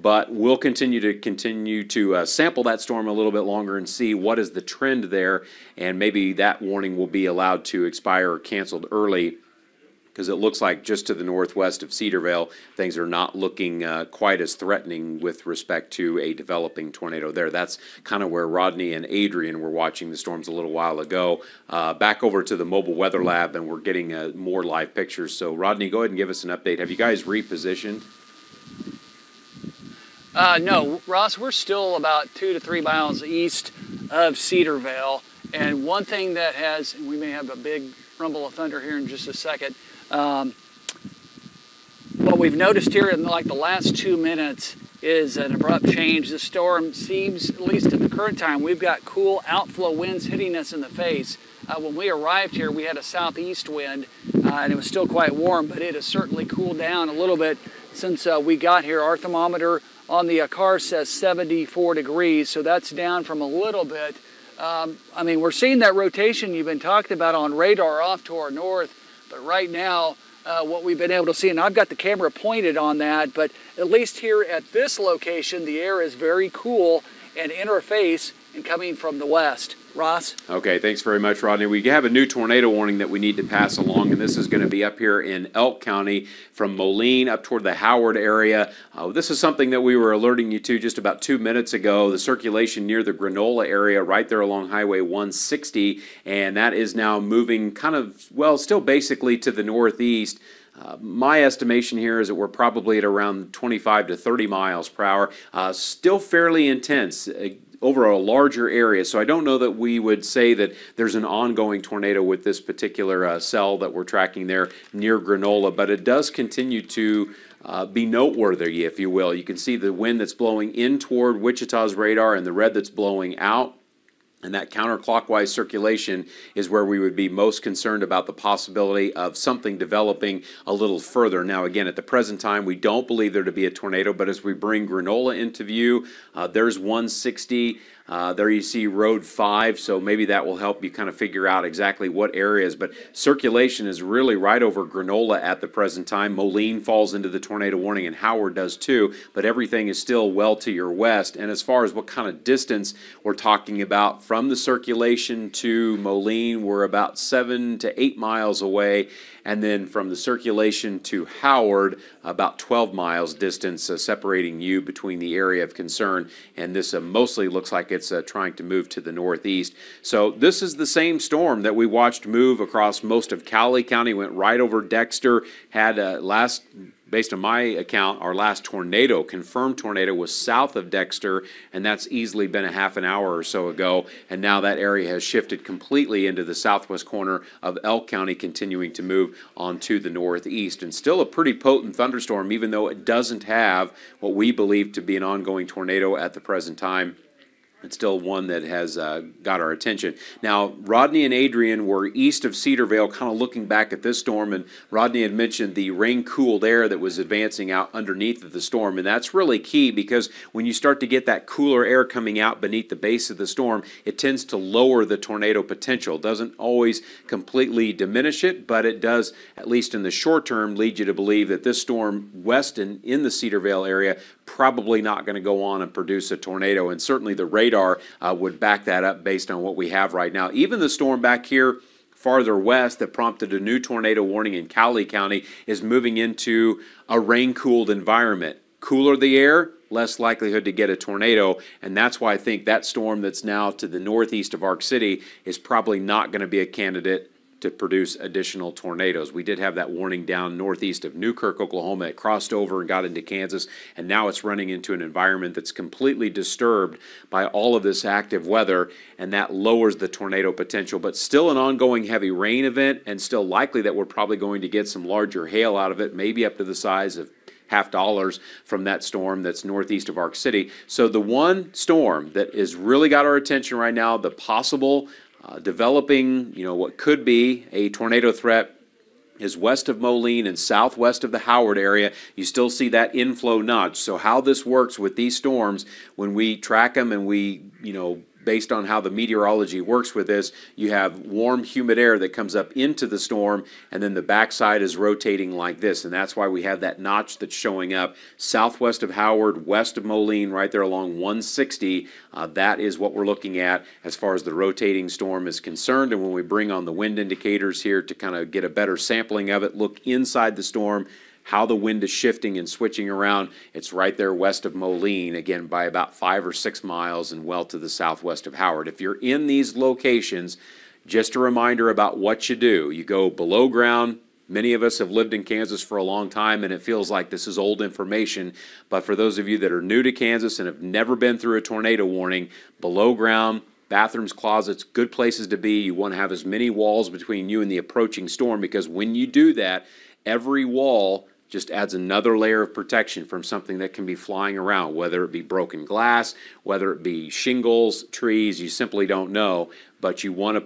but we'll continue to continue to uh, sample that storm a little bit longer and see what is the trend there and maybe that warning will be allowed to expire or canceled early because it looks like just to the northwest of Cedarvale, things are not looking uh, quite as threatening with respect to a developing tornado there. That's kind of where Rodney and Adrian were watching the storms a little while ago. Uh, back over to the mobile weather lab, and we're getting uh, more live pictures. So, Rodney, go ahead and give us an update. Have you guys repositioned? Uh, no, Ross, we're still about two to three miles east of Cedarvale. And one thing that has, and we may have a big rumble of thunder here in just a second. Um, what we've noticed here in like the last two minutes is an abrupt change. The storm seems, at least at the current time, we've got cool outflow winds hitting us in the face. Uh, when we arrived here, we had a southeast wind, uh, and it was still quite warm, but it has certainly cooled down a little bit since uh, we got here. Our thermometer on the car says 74 degrees, so that's down from a little bit Um, I mean, we're seeing that rotation you've been talking about on radar off to our north, but right now, uh, what we've been able to see, and I've got the camera pointed on that, but at least here at this location, the air is very cool and in our face and coming from the west. Ross? Okay, thanks very much, Rodney. We have a new tornado warning that we need to pass along, and this is going to be up here in Elk County from Moline up toward the Howard area. Uh, this is something that we were alerting you to just about two minutes ago. The circulation near the Grenola area, right there along Highway 160, and that is now moving kind of, well, still basically to the northeast. Uh, my estimation here is that we're probably at around 25 to 30 miles per hour. Uh, still fairly intense. Uh, over a larger area. So I don't know that we would say that there's an ongoing tornado with this particular uh, cell that we're tracking there near Grenola, but it does continue to uh, be noteworthy, if you will. You can see the wind that's blowing in toward Wichita's radar and the red that's blowing out. And that counterclockwise circulation is where we would be most concerned about the possibility of something developing a little further. Now, again, at the present time, we don't believe there to be a tornado, but as we bring Grenola into view, uh, there's 160. Uh, there you see Road 5, so maybe that will help you kind of figure out exactly what areas. But circulation is really right over Grenola at the present time. Moline falls into the tornado warning, and Howard does too, but everything is still well to your west. And as far as what kind of distance we're talking about from the circulation to Moline, we're about seven to eight miles away and then from the circulation to Howard, about 12 miles distance uh, separating you between the area of concern. And this uh, mostly looks like it's uh, trying to move to the northeast. So this is the same storm that we watched move across most of Cowley County, went right over Dexter, had uh, last based on my account, our last tornado, confirmed tornado, was south of Dexter, and that's easily been a half an hour or so ago. And now that area has shifted completely into the southwest corner of Elk County, continuing to move on to the northeast. And still a pretty potent thunderstorm, even though it doesn't have what we believe to be an ongoing tornado at the present time it's still one that has uh, got our attention. Now, Rodney and Adrian were east of Cedarvale, kind of looking back at this storm, and Rodney had mentioned the rain cooled air that was advancing out underneath of the storm, and that's really key because when you start to get that cooler air coming out beneath the base of the storm, it tends to lower the tornado potential. It doesn't always completely diminish it, but it does, at least in the short term, lead you to believe that this storm west in, in the Cedarvale area probably not going to go on and produce a tornado, and certainly the radar uh, would back that up based on what we have right now. Even the storm back here farther west that prompted a new tornado warning in Cowley County is moving into a rain cooled environment. Cooler the air, less likelihood to get a tornado, and that's why I think that storm that's now to the northeast of Ark City is probably not going to be a candidate to produce additional tornadoes. We did have that warning down northeast of Newkirk, Oklahoma. It crossed over and got into Kansas, and now it's running into an environment that's completely disturbed by all of this active weather, and that lowers the tornado potential. But still an ongoing heavy rain event, and still likely that we're probably going to get some larger hail out of it, maybe up to the size of half dollars from that storm that's northeast of Ark City. So the one storm that has really got our attention right now, the possible uh, developing, you know, what could be a tornado threat is west of Moline and southwest of the Howard area. You still see that inflow notch. So how this works with these storms, when we track them and we, you know, based on how the meteorology works with this, you have warm, humid air that comes up into the storm, and then the backside is rotating like this. And that's why we have that notch that's showing up southwest of Howard, west of Moline, right there along 160. Uh, that is what we're looking at as far as the rotating storm is concerned. And when we bring on the wind indicators here to kind of get a better sampling of it, look inside the storm how the wind is shifting and switching around. It's right there west of Moline, again, by about five or six miles and well to the southwest of Howard. If you're in these locations, just a reminder about what you do. You go below ground. Many of us have lived in Kansas for a long time, and it feels like this is old information. But for those of you that are new to Kansas and have never been through a tornado warning, below ground, bathrooms, closets, good places to be. You want to have as many walls between you and the approaching storm because when you do that, every wall just adds another layer of protection from something that can be flying around, whether it be broken glass, whether it be shingles, trees, you simply don't know, but you want to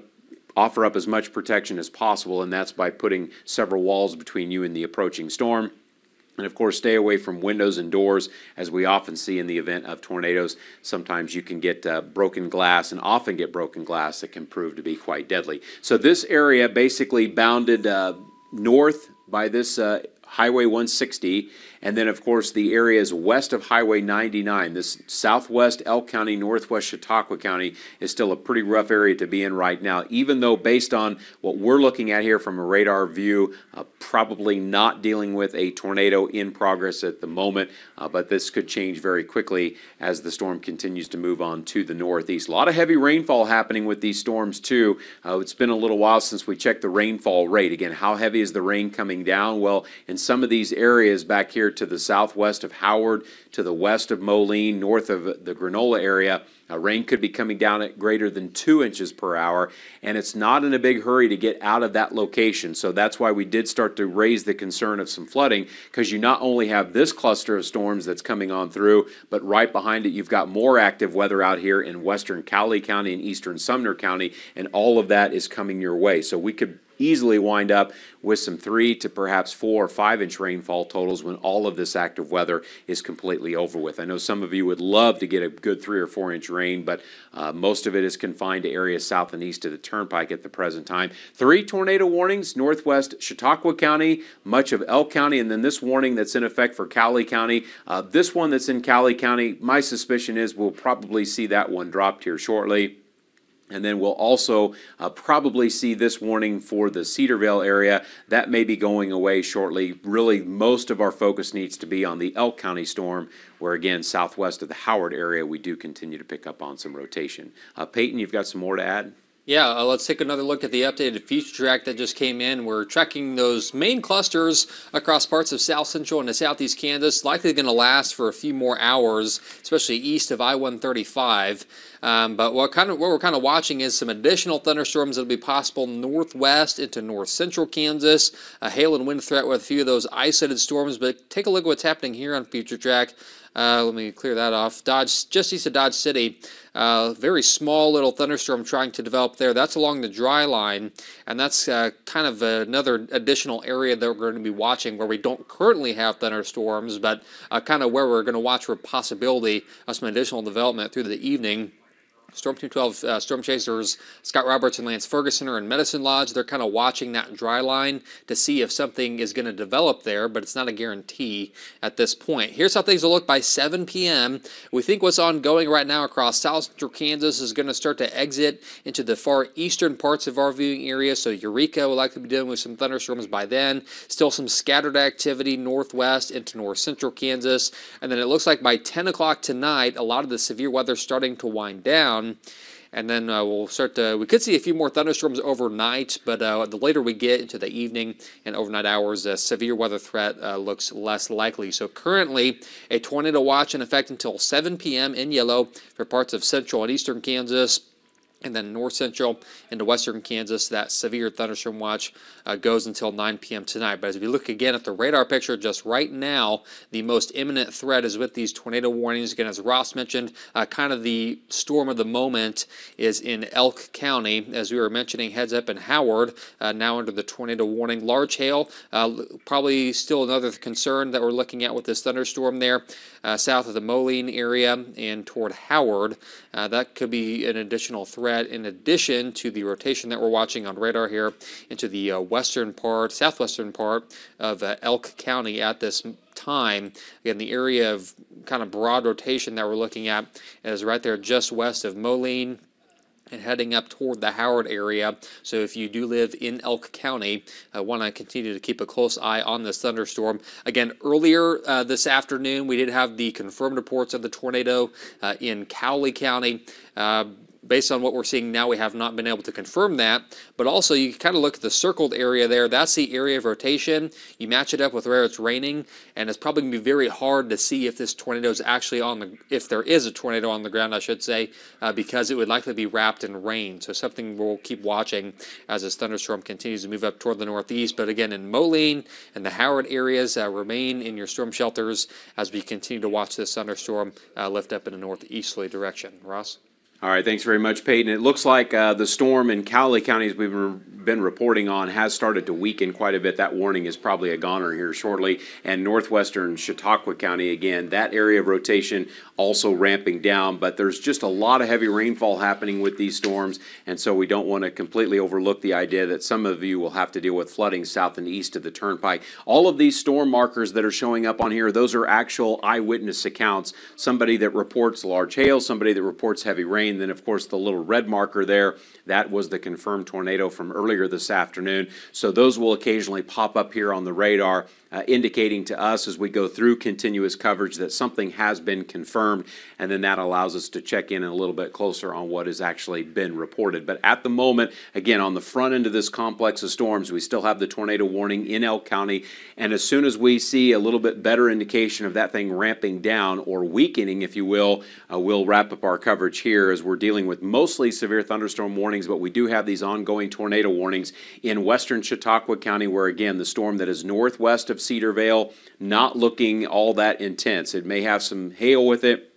offer up as much protection as possible, and that's by putting several walls between you and the approaching storm. And of course, stay away from windows and doors, as we often see in the event of tornadoes. Sometimes you can get uh, broken glass, and often get broken glass that can prove to be quite deadly. So, this area basically bounded uh, north by this uh, Highway 160, and then, of course, the areas west of Highway 99. This southwest Elk County, northwest Chautauqua County is still a pretty rough area to be in right now, even though, based on what we're looking at here from a radar view, uh, probably not dealing with a tornado in progress at the moment, uh, but this could change very quickly as the storm continues to move on to the northeast. A lot of heavy rainfall happening with these storms, too. Uh, it's been a little while since we checked the rainfall rate. Again, how heavy is the rain coming down? Well, in some of these areas back here to the southwest of Howard, to the west of Moline, north of the Grenola area, uh, rain could be coming down at greater than two inches per hour, and it's not in a big hurry to get out of that location. So that's why we did start to raise the concern of some flooding, because you not only have this cluster of storms that's coming on through, but right behind it, you've got more active weather out here in western Cowley County and eastern Sumner County, and all of that is coming your way. So we could easily wind up with some three to perhaps four or five inch rainfall totals when all of this active weather is completely over with. I know some of you would love to get a good three or four inch rain, but uh, most of it is confined to areas south and east of the turnpike at the present time. Three tornado warnings northwest Chautauqua County, much of Elk County, and then this warning that's in effect for Cowley County. Uh, this one that's in Cowley County, my suspicion is we'll probably see that one dropped here shortly. And then we'll also uh, probably see this warning for the Cedarvale area. That may be going away shortly. Really, most of our focus needs to be on the Elk County storm, where again, southwest of the Howard area, we do continue to pick up on some rotation. Uh, Peyton, you've got some more to add? Yeah, uh, let's take another look at the updated future track that just came in. We're tracking those main clusters across parts of south central and the southeast Kansas, likely going to last for a few more hours, especially east of I-135. Um, but what kind of what we're kind of watching is some additional thunderstorms that'll be possible northwest into north central Kansas. A hail and wind threat with a few of those isolated storms. But take a look at what's happening here on future track. Uh, let me clear that off. Dodge, just east of Dodge City, uh, very small little thunderstorm trying to develop there. That's along the dry line, and that's uh, kind of another additional area that we're going to be watching where we don't currently have thunderstorms, but uh, kind of where we're going to watch for possibility of some additional development through the evening. Storm Team 12 uh, Storm Chasers, Scott Roberts and Lance Ferguson are in Medicine Lodge. They're kind of watching that dry line to see if something is going to develop there, but it's not a guarantee at this point. Here's how things will look by 7 p.m. We think what's ongoing right now across south central Kansas is going to start to exit into the far eastern parts of our viewing area. So Eureka will likely be dealing with some thunderstorms by then. Still some scattered activity northwest into north central Kansas. And then it looks like by 10 o'clock tonight, a lot of the severe weather starting to wind down down. And then uh, we'll start to, we could see a few more thunderstorms overnight, but uh, the later we get into the evening and overnight hours, a severe weather threat uh, looks less likely. So currently, a tornado watch in effect until 7 p.m. in yellow for parts of central and eastern Kansas. And then north central into western Kansas, that severe thunderstorm watch uh, goes until 9 p.m. tonight. But as we look again at the radar picture just right now, the most imminent threat is with these tornado warnings. Again, as Ross mentioned, uh, kind of the storm of the moment is in Elk County. As we were mentioning, heads up in Howard, uh, now under the tornado warning. Large hail, uh, probably still another concern that we're looking at with this thunderstorm there, uh, south of the Moline area and toward Howard. Uh, that could be an additional threat in addition to the rotation that we're watching on radar here into the uh, western part, southwestern part of uh, Elk County at this time. Again, the area of kind of broad rotation that we're looking at is right there just west of Moline, and heading up toward the Howard area. So if you do live in Elk County, I want to continue to keep a close eye on this thunderstorm. Again, earlier uh, this afternoon, we did have the confirmed reports of the tornado uh, in Cowley County. Based on what we're seeing now, we have not been able to confirm that. But also, you kind of look at the circled area there. That's the area of rotation. You match it up with where it's raining, and it's probably going to be very hard to see if this tornado is actually on the, if there is a tornado on the ground, I should say, uh, because it would likely be wrapped in rain. So something we'll keep watching as this thunderstorm continues to move up toward the northeast. But again, in Moline and the Howard areas, uh, remain in your storm shelters as we continue to watch this thunderstorm uh, lift up in a northeasterly direction. Ross? All right, thanks very much, Peyton. It looks like uh, the storm in Cowley County, as we've been been reporting on, has started to weaken quite a bit. That warning is probably a goner here shortly. And northwestern Chautauqua County, again, that area of rotation also ramping down. But there's just a lot of heavy rainfall happening with these storms, and so we don't want to completely overlook the idea that some of you will have to deal with flooding south and east of the turnpike. All of these storm markers that are showing up on here, those are actual eyewitness accounts. Somebody that reports large hail, somebody that reports heavy rain. Then, of course, the little red marker there, that was the confirmed tornado from earlier this afternoon. So those will occasionally pop up here on the radar uh, indicating to us as we go through continuous coverage that something has been confirmed, and then that allows us to check in a little bit closer on what has actually been reported. But at the moment, again, on the front end of this complex of storms, we still have the tornado warning in Elk County, and as soon as we see a little bit better indication of that thing ramping down or weakening, if you will, uh, we'll wrap up our coverage here we're dealing with mostly severe thunderstorm warnings, but we do have these ongoing tornado warnings in western Chautauqua County, where again, the storm that is northwest of Cedarvale, not looking all that intense. It may have some hail with it,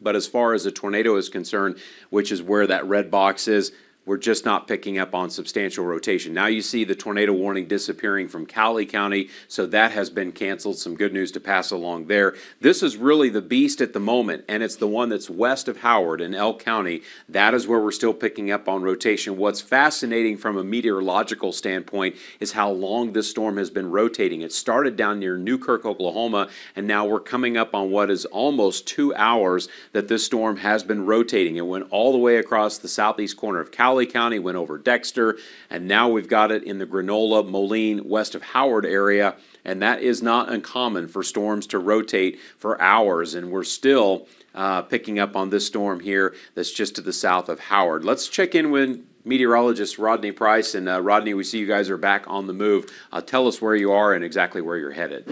but as far as a tornado is concerned, which is where that red box is, we're just not picking up on substantial rotation. Now you see the tornado warning disappearing from Cowley County, so that has been canceled. Some good news to pass along there. This is really the beast at the moment, and it's the one that's west of Howard in Elk County. That is where we're still picking up on rotation. What's fascinating from a meteorological standpoint is how long this storm has been rotating. It started down near Newkirk, Oklahoma, and now we're coming up on what is almost two hours that this storm has been rotating. It went all the way across the southeast corner of Cowley Crowley County, went over Dexter, and now we've got it in the Grenola, Moline, west of Howard area. And that is not uncommon for storms to rotate for hours. And we're still uh, picking up on this storm here that's just to the south of Howard. Let's check in with meteorologist Rodney Price. And uh, Rodney, we see you guys are back on the move. Uh, tell us where you are and exactly where you're headed.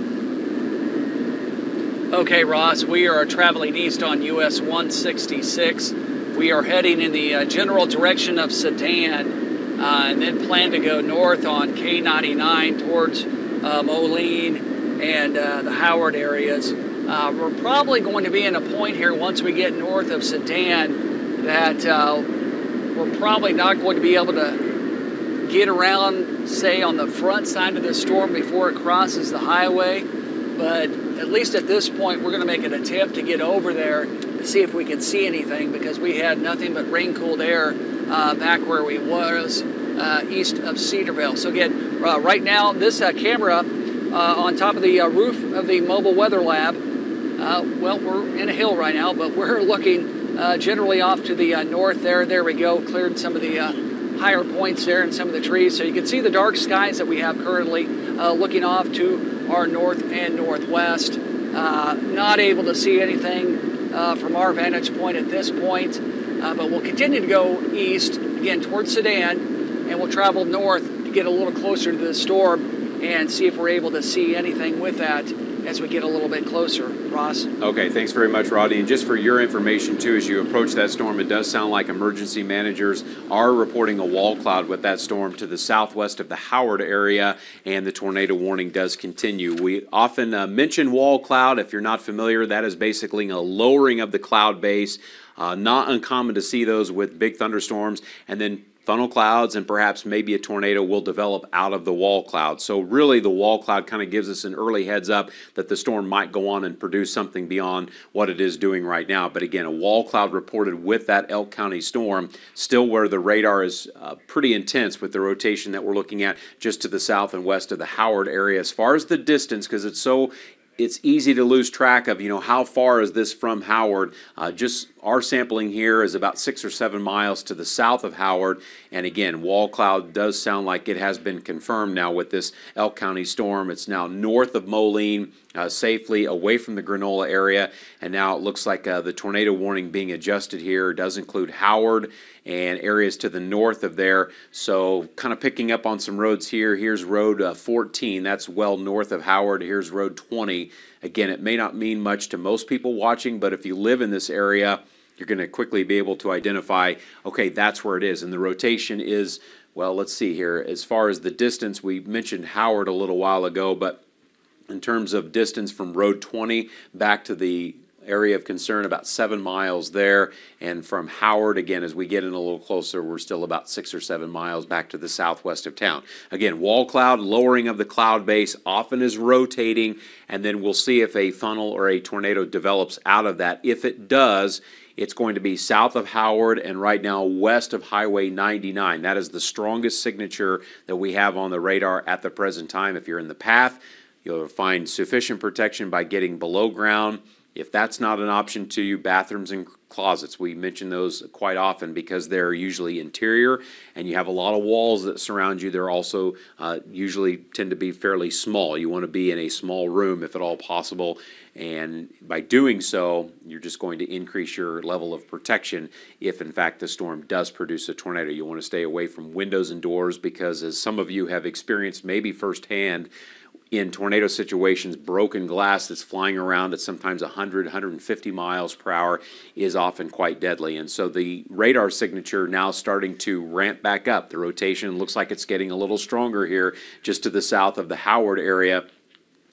Okay, Ross, we are traveling east on US 166. We are heading in the uh, general direction of Sedan uh, and then plan to go north on K99 towards uh, Moline and the Howard areas. Uh, we're probably going to be in a point here once we get north of Sedan that uh, we're probably not going to be able to get around, say, on the front side of the storm before it crosses the highway. But at least at this point, we're going to make an attempt to get over there to see if we could see anything because we had nothing but rain cooled air uh, back where we was uh, east of Cedarvale. So again, uh, right now this uh, camera uh, on top of the uh, roof of the mobile weather lab. well, we're in a hill right now, but *laughs* we're looking generally off to the north there. There we go, cleared some of the higher points there and some of the trees. So you can see the dark skies that we have currently looking off to our north and northwest. not able to see anything uh, from our vantage point at this point. Uh, but we'll continue to go east, again, towards Sedan, and we'll travel north to get a little closer to the storm and see if we're able to see anything with that as we get a little bit closer. Ross? Okay, thanks very much, Rodney. And just for your information, too, as you approach that storm, it does sound like emergency managers are reporting a wall cloud with that storm to the southwest of the Howard area, and the tornado warning does continue. We often uh, mention wall cloud. If you're not familiar, that is basically a lowering of the cloud base. Uh, not uncommon to see those with big thunderstorms, and then funnel clouds and perhaps maybe a tornado will develop out of the wall cloud. So really the wall cloud kind of gives us an early heads up that the storm might go on and produce something beyond what it is doing right now. But again, a wall cloud reported with that Elk County storm, still where the radar is uh, pretty intense with the rotation that we're looking at just to the south and west of the Howard area. As far as the distance, because it's so it's easy to lose track of, you know, how far is this from Howard? Uh, just our sampling here is about six or seven miles to the south of Howard. And again, wall cloud does sound like it has been confirmed now with this Elk County storm. It's now north of Moline, uh, safely away from the Grenola area. And now it looks like uh, the tornado warning being adjusted here does include Howard and areas to the north of there. So, kind of picking up on some roads here. Here's Road uh, 14, that's well north of Howard. Here's Road 20. Again, it may not mean much to most people watching, but if you live in this area, you're going to quickly be able to identify, okay, that's where it is. And the rotation is, well, let's see here. As far as the distance, we mentioned Howard a little while ago, but in terms of distance from Road 20 back to the area of concern about seven miles there. And from Howard, again, as we get in a little closer, we're still about six or seven miles back to the southwest of town. Again, wall cloud, lowering of the cloud base often is rotating, and then we'll see if a funnel or a tornado develops out of that. If it does, it's going to be south of Howard and right now west of Highway 99. That is the strongest signature that we have on the radar at the present time. If you're in the path, you'll find sufficient protection by getting below ground. If that's not an option to you, bathrooms and closets, we mention those quite often because they're usually interior and you have a lot of walls that surround you. They're also uh, usually tend to be fairly small. You want to be in a small room if at all possible. And by doing so, you're just going to increase your level of protection if, in fact, the storm does produce a tornado. You want to stay away from windows and doors because, as some of you have experienced maybe firsthand, in tornado situations, broken glass that's flying around at sometimes 100, 150 miles per hour is often quite deadly. And so the radar signature now starting to ramp back up. The rotation looks like it's getting a little stronger here just to the south of the Howard area.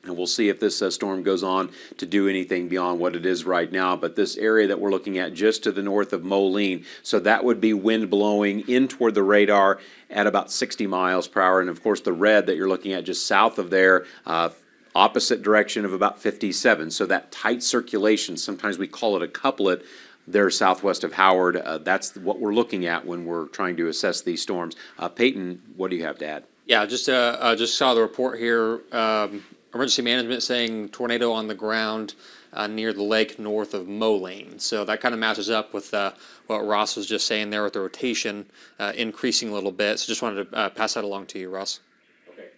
And we'll see if this uh, storm goes on to do anything beyond what it is right now. But this area that we're looking at just to the north of Moline, so that would be wind blowing in toward the radar at about 60 miles per hour. And of course, the red that you're looking at just south of there, uh, opposite direction of about 57. So that tight circulation, sometimes we call it a couplet, there southwest of Howard. Uh, that's what we're looking at when we're trying to assess these storms. Uh, Peyton, what do you have to add? Yeah, just uh, uh, just saw the report here. Um, emergency management saying tornado on the ground uh, near the lake north of Moline. So that kind of matches up with uh, what Ross was just saying there with the rotation uh, increasing a little bit. So just wanted to uh, pass that along to you, Ross.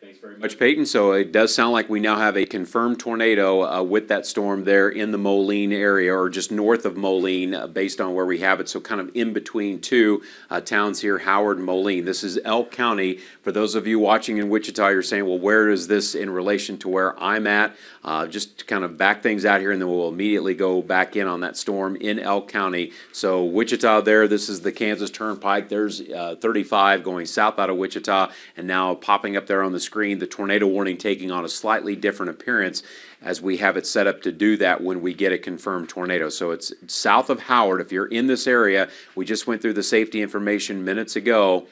Thanks very much, Peyton. So it does sound like we now have a confirmed tornado uh, with that storm there in the Moline area, or just north of Moline, uh, based on where we have it. So kind of in between two uh, towns here, Howard and Moline. This is Elk County. For those of you watching in Wichita, you're saying, well, where is this in relation to where I'm at? Uh, just to kind of back things out here, and then we'll immediately go back in on that storm in Elk County. So Wichita there, this is the Kansas Turnpike. There's uh, 35 going south out of Wichita, and now popping up there on the screen, the tornado warning taking on a slightly different appearance as we have it set up to do that when we get a confirmed tornado. So it's south of Howard. If you're in this area, we just went through the safety information minutes ago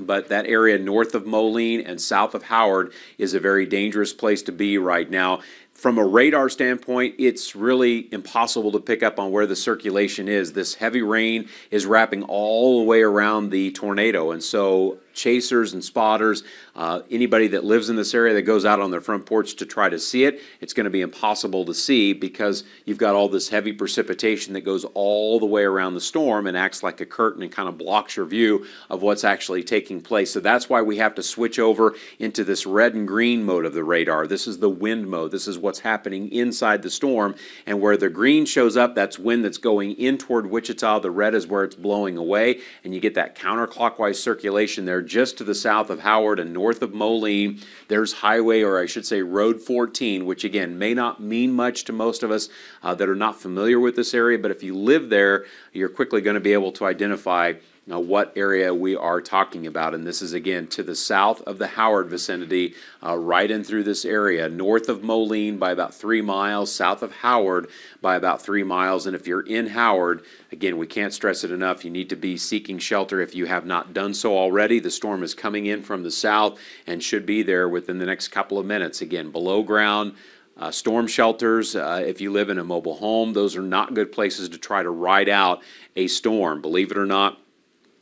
but that area north of Moline and south of Howard is a very dangerous place to be right now from a radar standpoint, it's really impossible to pick up on where the circulation is. This heavy rain is wrapping all the way around the tornado, and so chasers and spotters, uh, anybody that lives in this area that goes out on their front porch to try to see it, it's going to be impossible to see because you've got all this heavy precipitation that goes all the way around the storm and acts like a curtain and kind of blocks your view of what's actually taking place. So that's why we have to switch over into this red and green mode of the radar. This is the wind mode. This is what's happening inside the storm. And where the green shows up, that's wind that's going in toward Wichita. The red is where it's blowing away. And you get that counterclockwise circulation there just to the south of Howard and north of Moline. There's Highway, or I should say Road 14, which again may not mean much to most of us uh, that are not familiar with this area, but if you live there, you're quickly going to be able to identify now, what area we are talking about. And this is again to the south of the Howard vicinity, uh, right in through this area, north of Moline by about three miles, south of Howard by about three miles. And if you're in Howard, again, we can't stress it enough, you need to be seeking shelter if you have not done so already. The storm is coming in from the south and should be there within the next couple of minutes. Again, below ground. Uh, storm shelters, uh, if you live in a mobile home, those are not good places to try to ride out a storm. Believe it or not,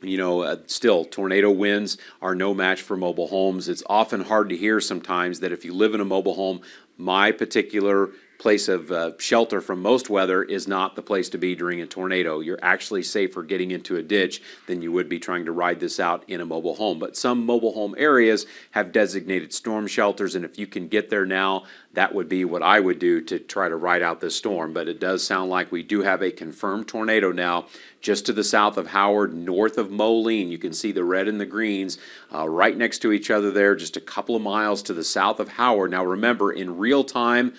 you know, uh, still, tornado winds are no match for mobile homes. It's often hard to hear sometimes that if you live in a mobile home, my particular place of uh, shelter from most weather is not the place to be during a tornado. You're actually safer getting into a ditch than you would be trying to ride this out in a mobile home. But some mobile home areas have designated storm shelters, and if you can get there now, that would be what I would do to try to ride out this storm. But it does sound like we do have a confirmed tornado now just to the south of Howard, north of Moline. You can see the red and the greens uh, right next to each other there, just a couple of miles to the south of Howard. Now remember, in real time,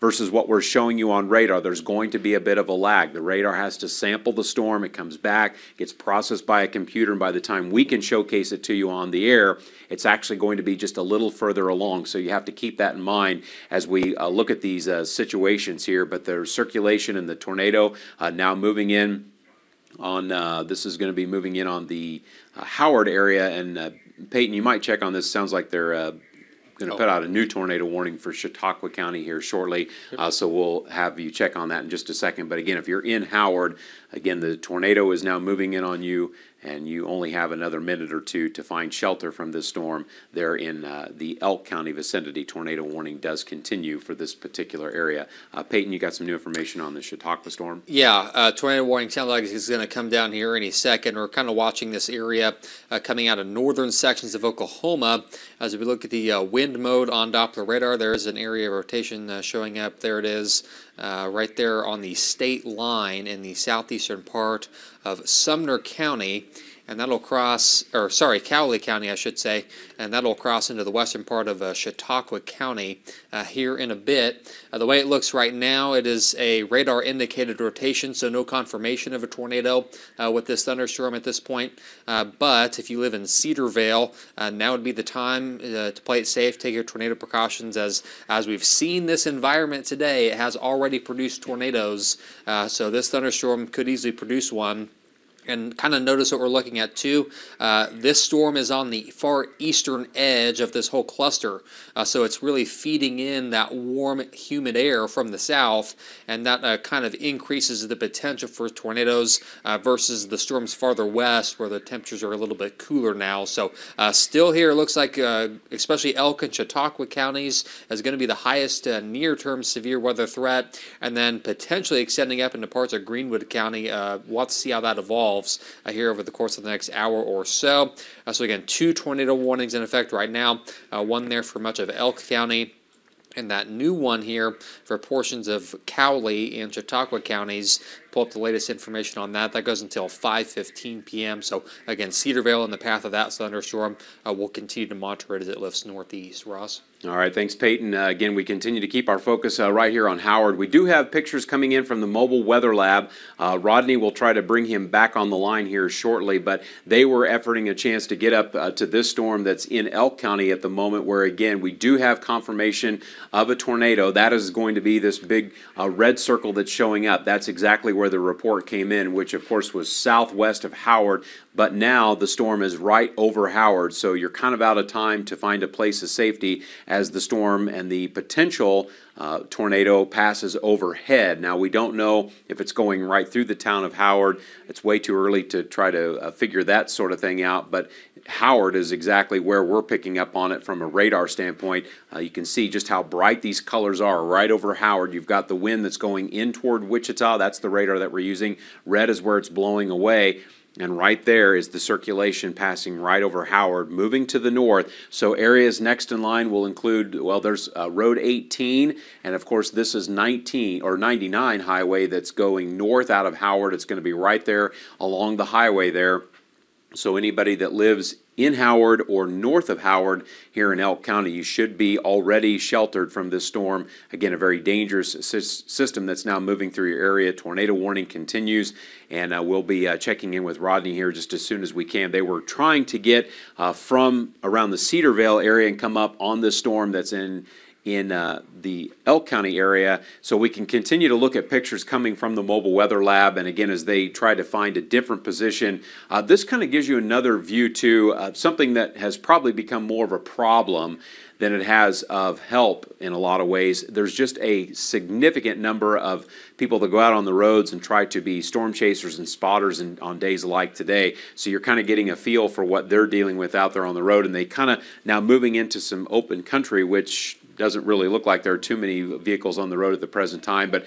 versus what we're showing you on radar, there's going to be a bit of a lag. The radar has to sample the storm, it comes back, gets processed by a computer, and by the time we can showcase it to you on the air, it's actually going to be just a little further along. So you have to keep that in mind as we uh, look at these uh, situations here. But there's circulation and the tornado uh, now moving in on, uh, this is going to be moving in on the uh, Howard area. And uh, Peyton, you might check on this. Sounds like they're going to put out a new tornado warning for Chautauqua County here shortly. Uh, so we'll have you check on that in just a second. But again, if you're in Howard, again, the tornado is now moving in on you and you only have another minute or two to find shelter from this storm there in uh, the Elk County vicinity. Tornado warning does continue for this particular area. Uh, Peyton, you got some new information on the Chautauqua storm? Yeah, uh, tornado warning sounds like it's going to come down here any second. We're kind of watching this area uh, coming out of northern sections of Oklahoma. As we look at the uh, wind mode on Doppler radar, there is an area of rotation uh, showing up. There it is, uh, right there on the state line in the southeastern part of Sumner County and that'll cross, or sorry, Cowley County, I should say, and that'll cross into the western part of uh, Chautauqua County uh, here in a bit. Uh, the way it looks right now, it is a radar indicated rotation, so no confirmation of a tornado uh, with this thunderstorm at this point. Uh, but if you live in Cedarvale, uh, now would be the time to play it safe, take your tornado precautions. As as we've seen this environment today, it has already produced tornadoes, so this thunderstorm could easily produce one and kind of notice what we're looking at too. Uh, this storm is on the far eastern edge of this whole cluster, uh, so it's really feeding in that warm, humid air from the south, and that uh, kind of increases the potential for tornadoes uh, versus the storms farther west where the temperatures are a little bit cooler now. So uh, still here, it looks like uh, especially Elk and Chautauqua counties is going to be the highest near-term severe weather threat, and then potentially extending up into parts of Greenwood County. we'll have to see how that evolves uh, here over the course of the next hour or so. Uh, so again, two tornado warnings in effect right now. Uh, one there for much of Elk County. And that new one here for portions of Cowley and Chautauqua counties pull up the latest information on that. That goes until 5:15 p.m. So again, Cedar Vale in the path of that thunderstorm. Uh, we'll continue to monitor it as it lifts northeast. Ross. All right, thanks, Peyton. Uh, again, we continue to keep our focus uh, right here on Howard. We do have pictures coming in from the mobile weather lab. Uh, Rodney will try to bring him back on the line here shortly, but they were efforting a chance to get up uh, to this storm that's in Elk County at the moment, where again we do have confirmation of a tornado. That is going to be this big uh, red circle that's showing up. That's exactly where the report came in, which of course was southwest of Howard, but now the storm is right over Howard, so you're kind of out of time to find a place of safety as the storm and the potential uh, tornado passes overhead. Now, we don't know if it's going right through the town of Howard. It's way too early to try to uh, figure that sort of thing out, but Howard is exactly where we're picking up on it from a radar standpoint. Uh, you can see just how bright these colors are right over Howard. You've got the wind that's going in toward Wichita. That's the radar that we're using. Red is where it's blowing away. And right there is the circulation passing right over Howard, moving to the north. So areas next in line will include, well, there's uh, Road 18, and of course this is 19 or 99 highway that's going north out of Howard. It's going to be right there along the highway there. So anybody that lives in Howard or north of Howard here in Elk County, you should be already sheltered from this storm. Again, a very dangerous system that's now moving through your area. Tornado warning continues, and uh, we'll be uh, checking in with Rodney here just as soon as we can. They were trying to get uh, from around the Cedarvale area and come up on this storm that's in in uh, the Elk County area. So we can continue to look at pictures coming from the mobile weather lab. And again, as they try to find a different position, uh, this kind of gives you another view to uh, something that has probably become more of a problem than it has of help in a lot of ways. There's just a significant number of people that go out on the roads and try to be storm chasers and spotters in, on days like today. So you're kind of getting a feel for what they're dealing with out there on the road. And they kind of now moving into some open country, which doesn't really look like there are too many vehicles on the road at the present time, but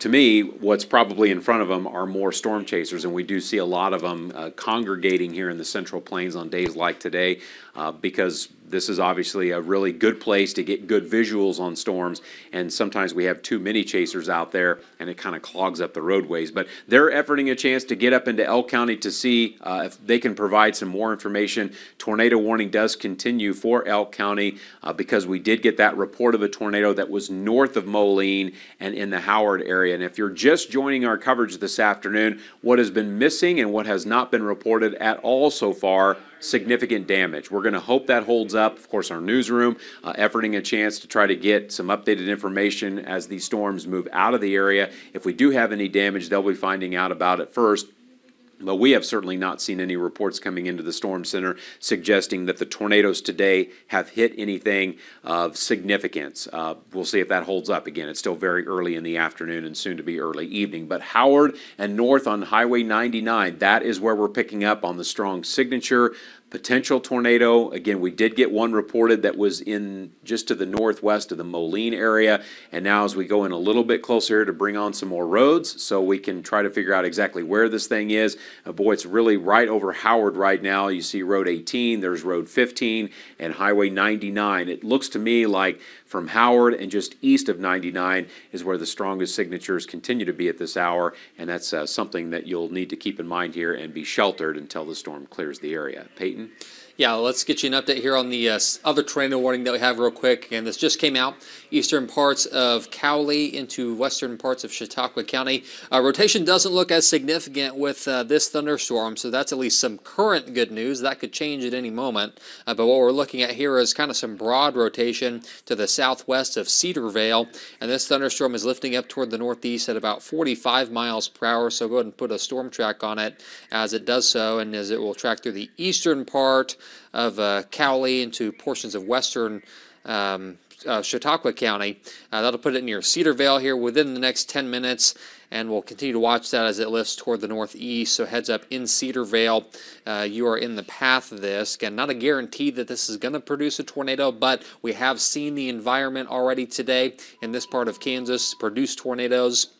to me, what's probably in front of them are more storm chasers, and we do see a lot of them uh, congregating here in the Central Plains on days like today uh, because this is obviously a really good place to get good visuals on storms. And sometimes we have too many chasers out there and it kind of clogs up the roadways. But they're efforting a chance to get up into Elk County to see uh, if they can provide some more information. Tornado warning does continue for Elk County uh, because we did get that report of a tornado that was north of Moline and in the Howard area. And if you're just joining our coverage this afternoon, what has been missing and what has not been reported at all so far significant damage. We're going to hope that holds up. Of course, our newsroom uh, efforting a chance to try to get some updated information as these storms move out of the area. If we do have any damage, they'll be finding out about it first. But we have certainly not seen any reports coming into the storm center suggesting that the tornadoes today have hit anything of significance. Uh, we'll see if that holds up. Again, it's still very early in the afternoon and soon to be early evening. But Howard and north on Highway 99, that is where we're picking up on the strong signature potential tornado. Again, we did get one reported that was in just to the northwest of the Moline area. And now, as we go in a little bit closer to bring on some more roads so we can try to figure out exactly where this thing is. Uh, boy, it's really right over Howard right now. You see Road 18, there's Road 15, and Highway 99. It looks to me like from Howard and just east of 99 is where the strongest signatures continue to be at this hour. And that's uh, something that you'll need to keep in mind here and be sheltered until the storm clears the area. Peyton? Yeah, let's get you an update here on the uh, other tornado warning that we have real quick. And this just came out eastern parts of Cowley into western parts of Chautauqua County. Uh, rotation doesn't look as significant with uh, this thunderstorm, so that's at least some current good news. That could change at any moment. Uh, but what we're looking at here is kind of some broad rotation to the southwest of Cedarvale. And this thunderstorm is lifting up toward the northeast at about 45 miles per hour. So go ahead and put a storm track on it as it does so, and as it will track through the eastern part of uh, Cowley into portions of western um, uh, Chautauqua County. Uh, that'll put it near Cedarvale here within the next 10 minutes, and we'll continue to watch that as it lifts toward the northeast. So heads up in Cedarvale. Uh, you are in the path of this. Again, not a guarantee that this is going to produce a tornado, but we have seen the environment already today in this part of Kansas produce tornadoes.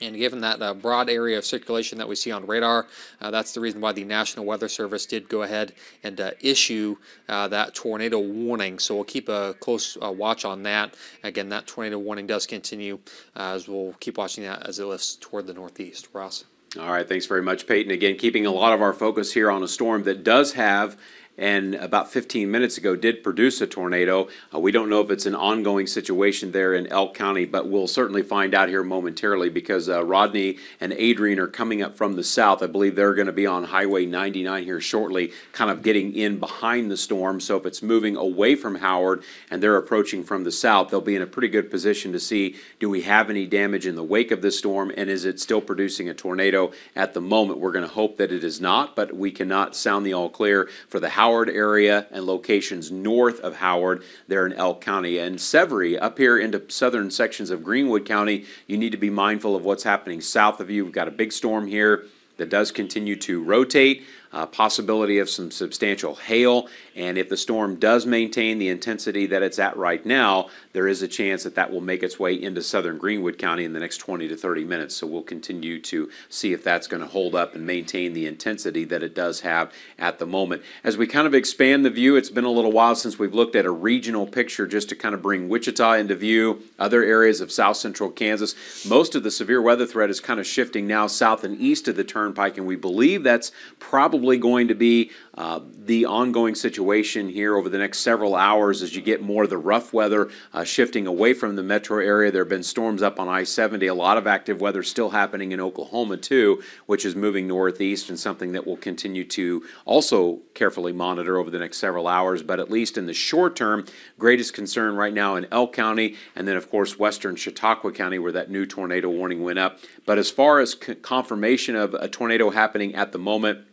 And given that uh, broad area of circulation that we see on radar, uh, that's the reason why the National Weather Service did go ahead and uh, issue uh, that tornado warning. So we'll keep a close uh, watch on that. Again, that tornado warning does continue uh, as we'll keep watching that as it lifts toward the northeast. Ross. All right, thanks very much, Peyton. Again, keeping a lot of our focus here on a storm that does have and about 15 minutes ago did produce a tornado. Uh, we don't know if it's an ongoing situation there in Elk County, but we'll certainly find out here momentarily because uh, Rodney and Adrian are coming up from the south. I believe they're going to be on Highway 99 here shortly, kind of getting in behind the storm. So if it's moving away from Howard and they're approaching from the south, they'll be in a pretty good position to see do we have any damage in the wake of this storm and is it still producing a tornado at the moment. We're going to hope that it is not, but we cannot sound the all clear for the Howard Howard area and locations north of Howard there in Elk County. And Severy, up here into southern sections of Greenwood County, you need to be mindful of what's happening south of you. We've got a big storm here that does continue to rotate uh, possibility of some substantial hail. And if the storm does maintain the intensity that it's at right now, there is a chance that that will make its way into southern Greenwood County in the next 20 to 30 minutes. So we'll continue to see if that's going to hold up and maintain the intensity that it does have at the moment. As we kind of expand the view, it's been a little while since we've looked at a regional picture just to kind of bring Wichita into view, other areas of south central Kansas. Most of the severe weather threat is kind of shifting now south and east of the turnpike, and we believe that's probably going to be uh, the ongoing situation here over the next several hours as you get more of the rough weather uh, shifting away from the metro area. There have been storms up on I 70, a lot of active weather still happening in Oklahoma, too, which is moving northeast and something that we'll continue to also carefully monitor over the next several hours. But at least in the short term, greatest concern right now in Elk County, and then, of course, western Chautauqua County, where that new tornado warning went up. But as far as confirmation of a tornado happening at the moment,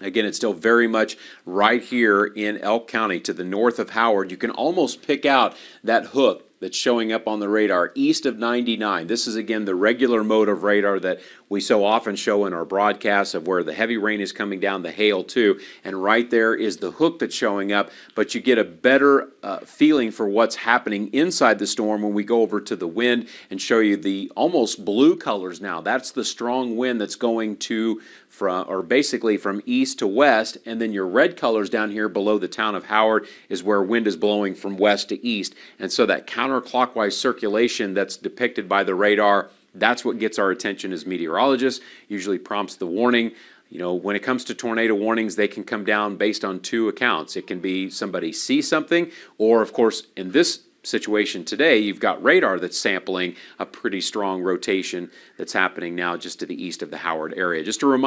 Again, it's still very much right here in Elk County to the north of Howard. You can almost pick out that hook that's showing up on the radar east of 99. This is again the regular mode of radar that we so often show in our broadcasts of where the heavy rain is coming down, the hail too. And right there is the hook that's showing up, but you get a better uh, feeling for what's happening inside the storm when we go over to the wind and show you the almost blue colors now. That's the strong wind that's going to from or basically from east to west and then your red colors down here below the town of Howard is where wind is blowing from west to east and so that counterclockwise circulation that's depicted by the radar that's what gets our attention as meteorologists usually prompts the warning you know when it comes to tornado warnings they can come down based on two accounts it can be somebody sees something or of course in this situation today, you've got radar that's sampling a pretty strong rotation that's happening now just to the east of the Howard area. Just a reminder.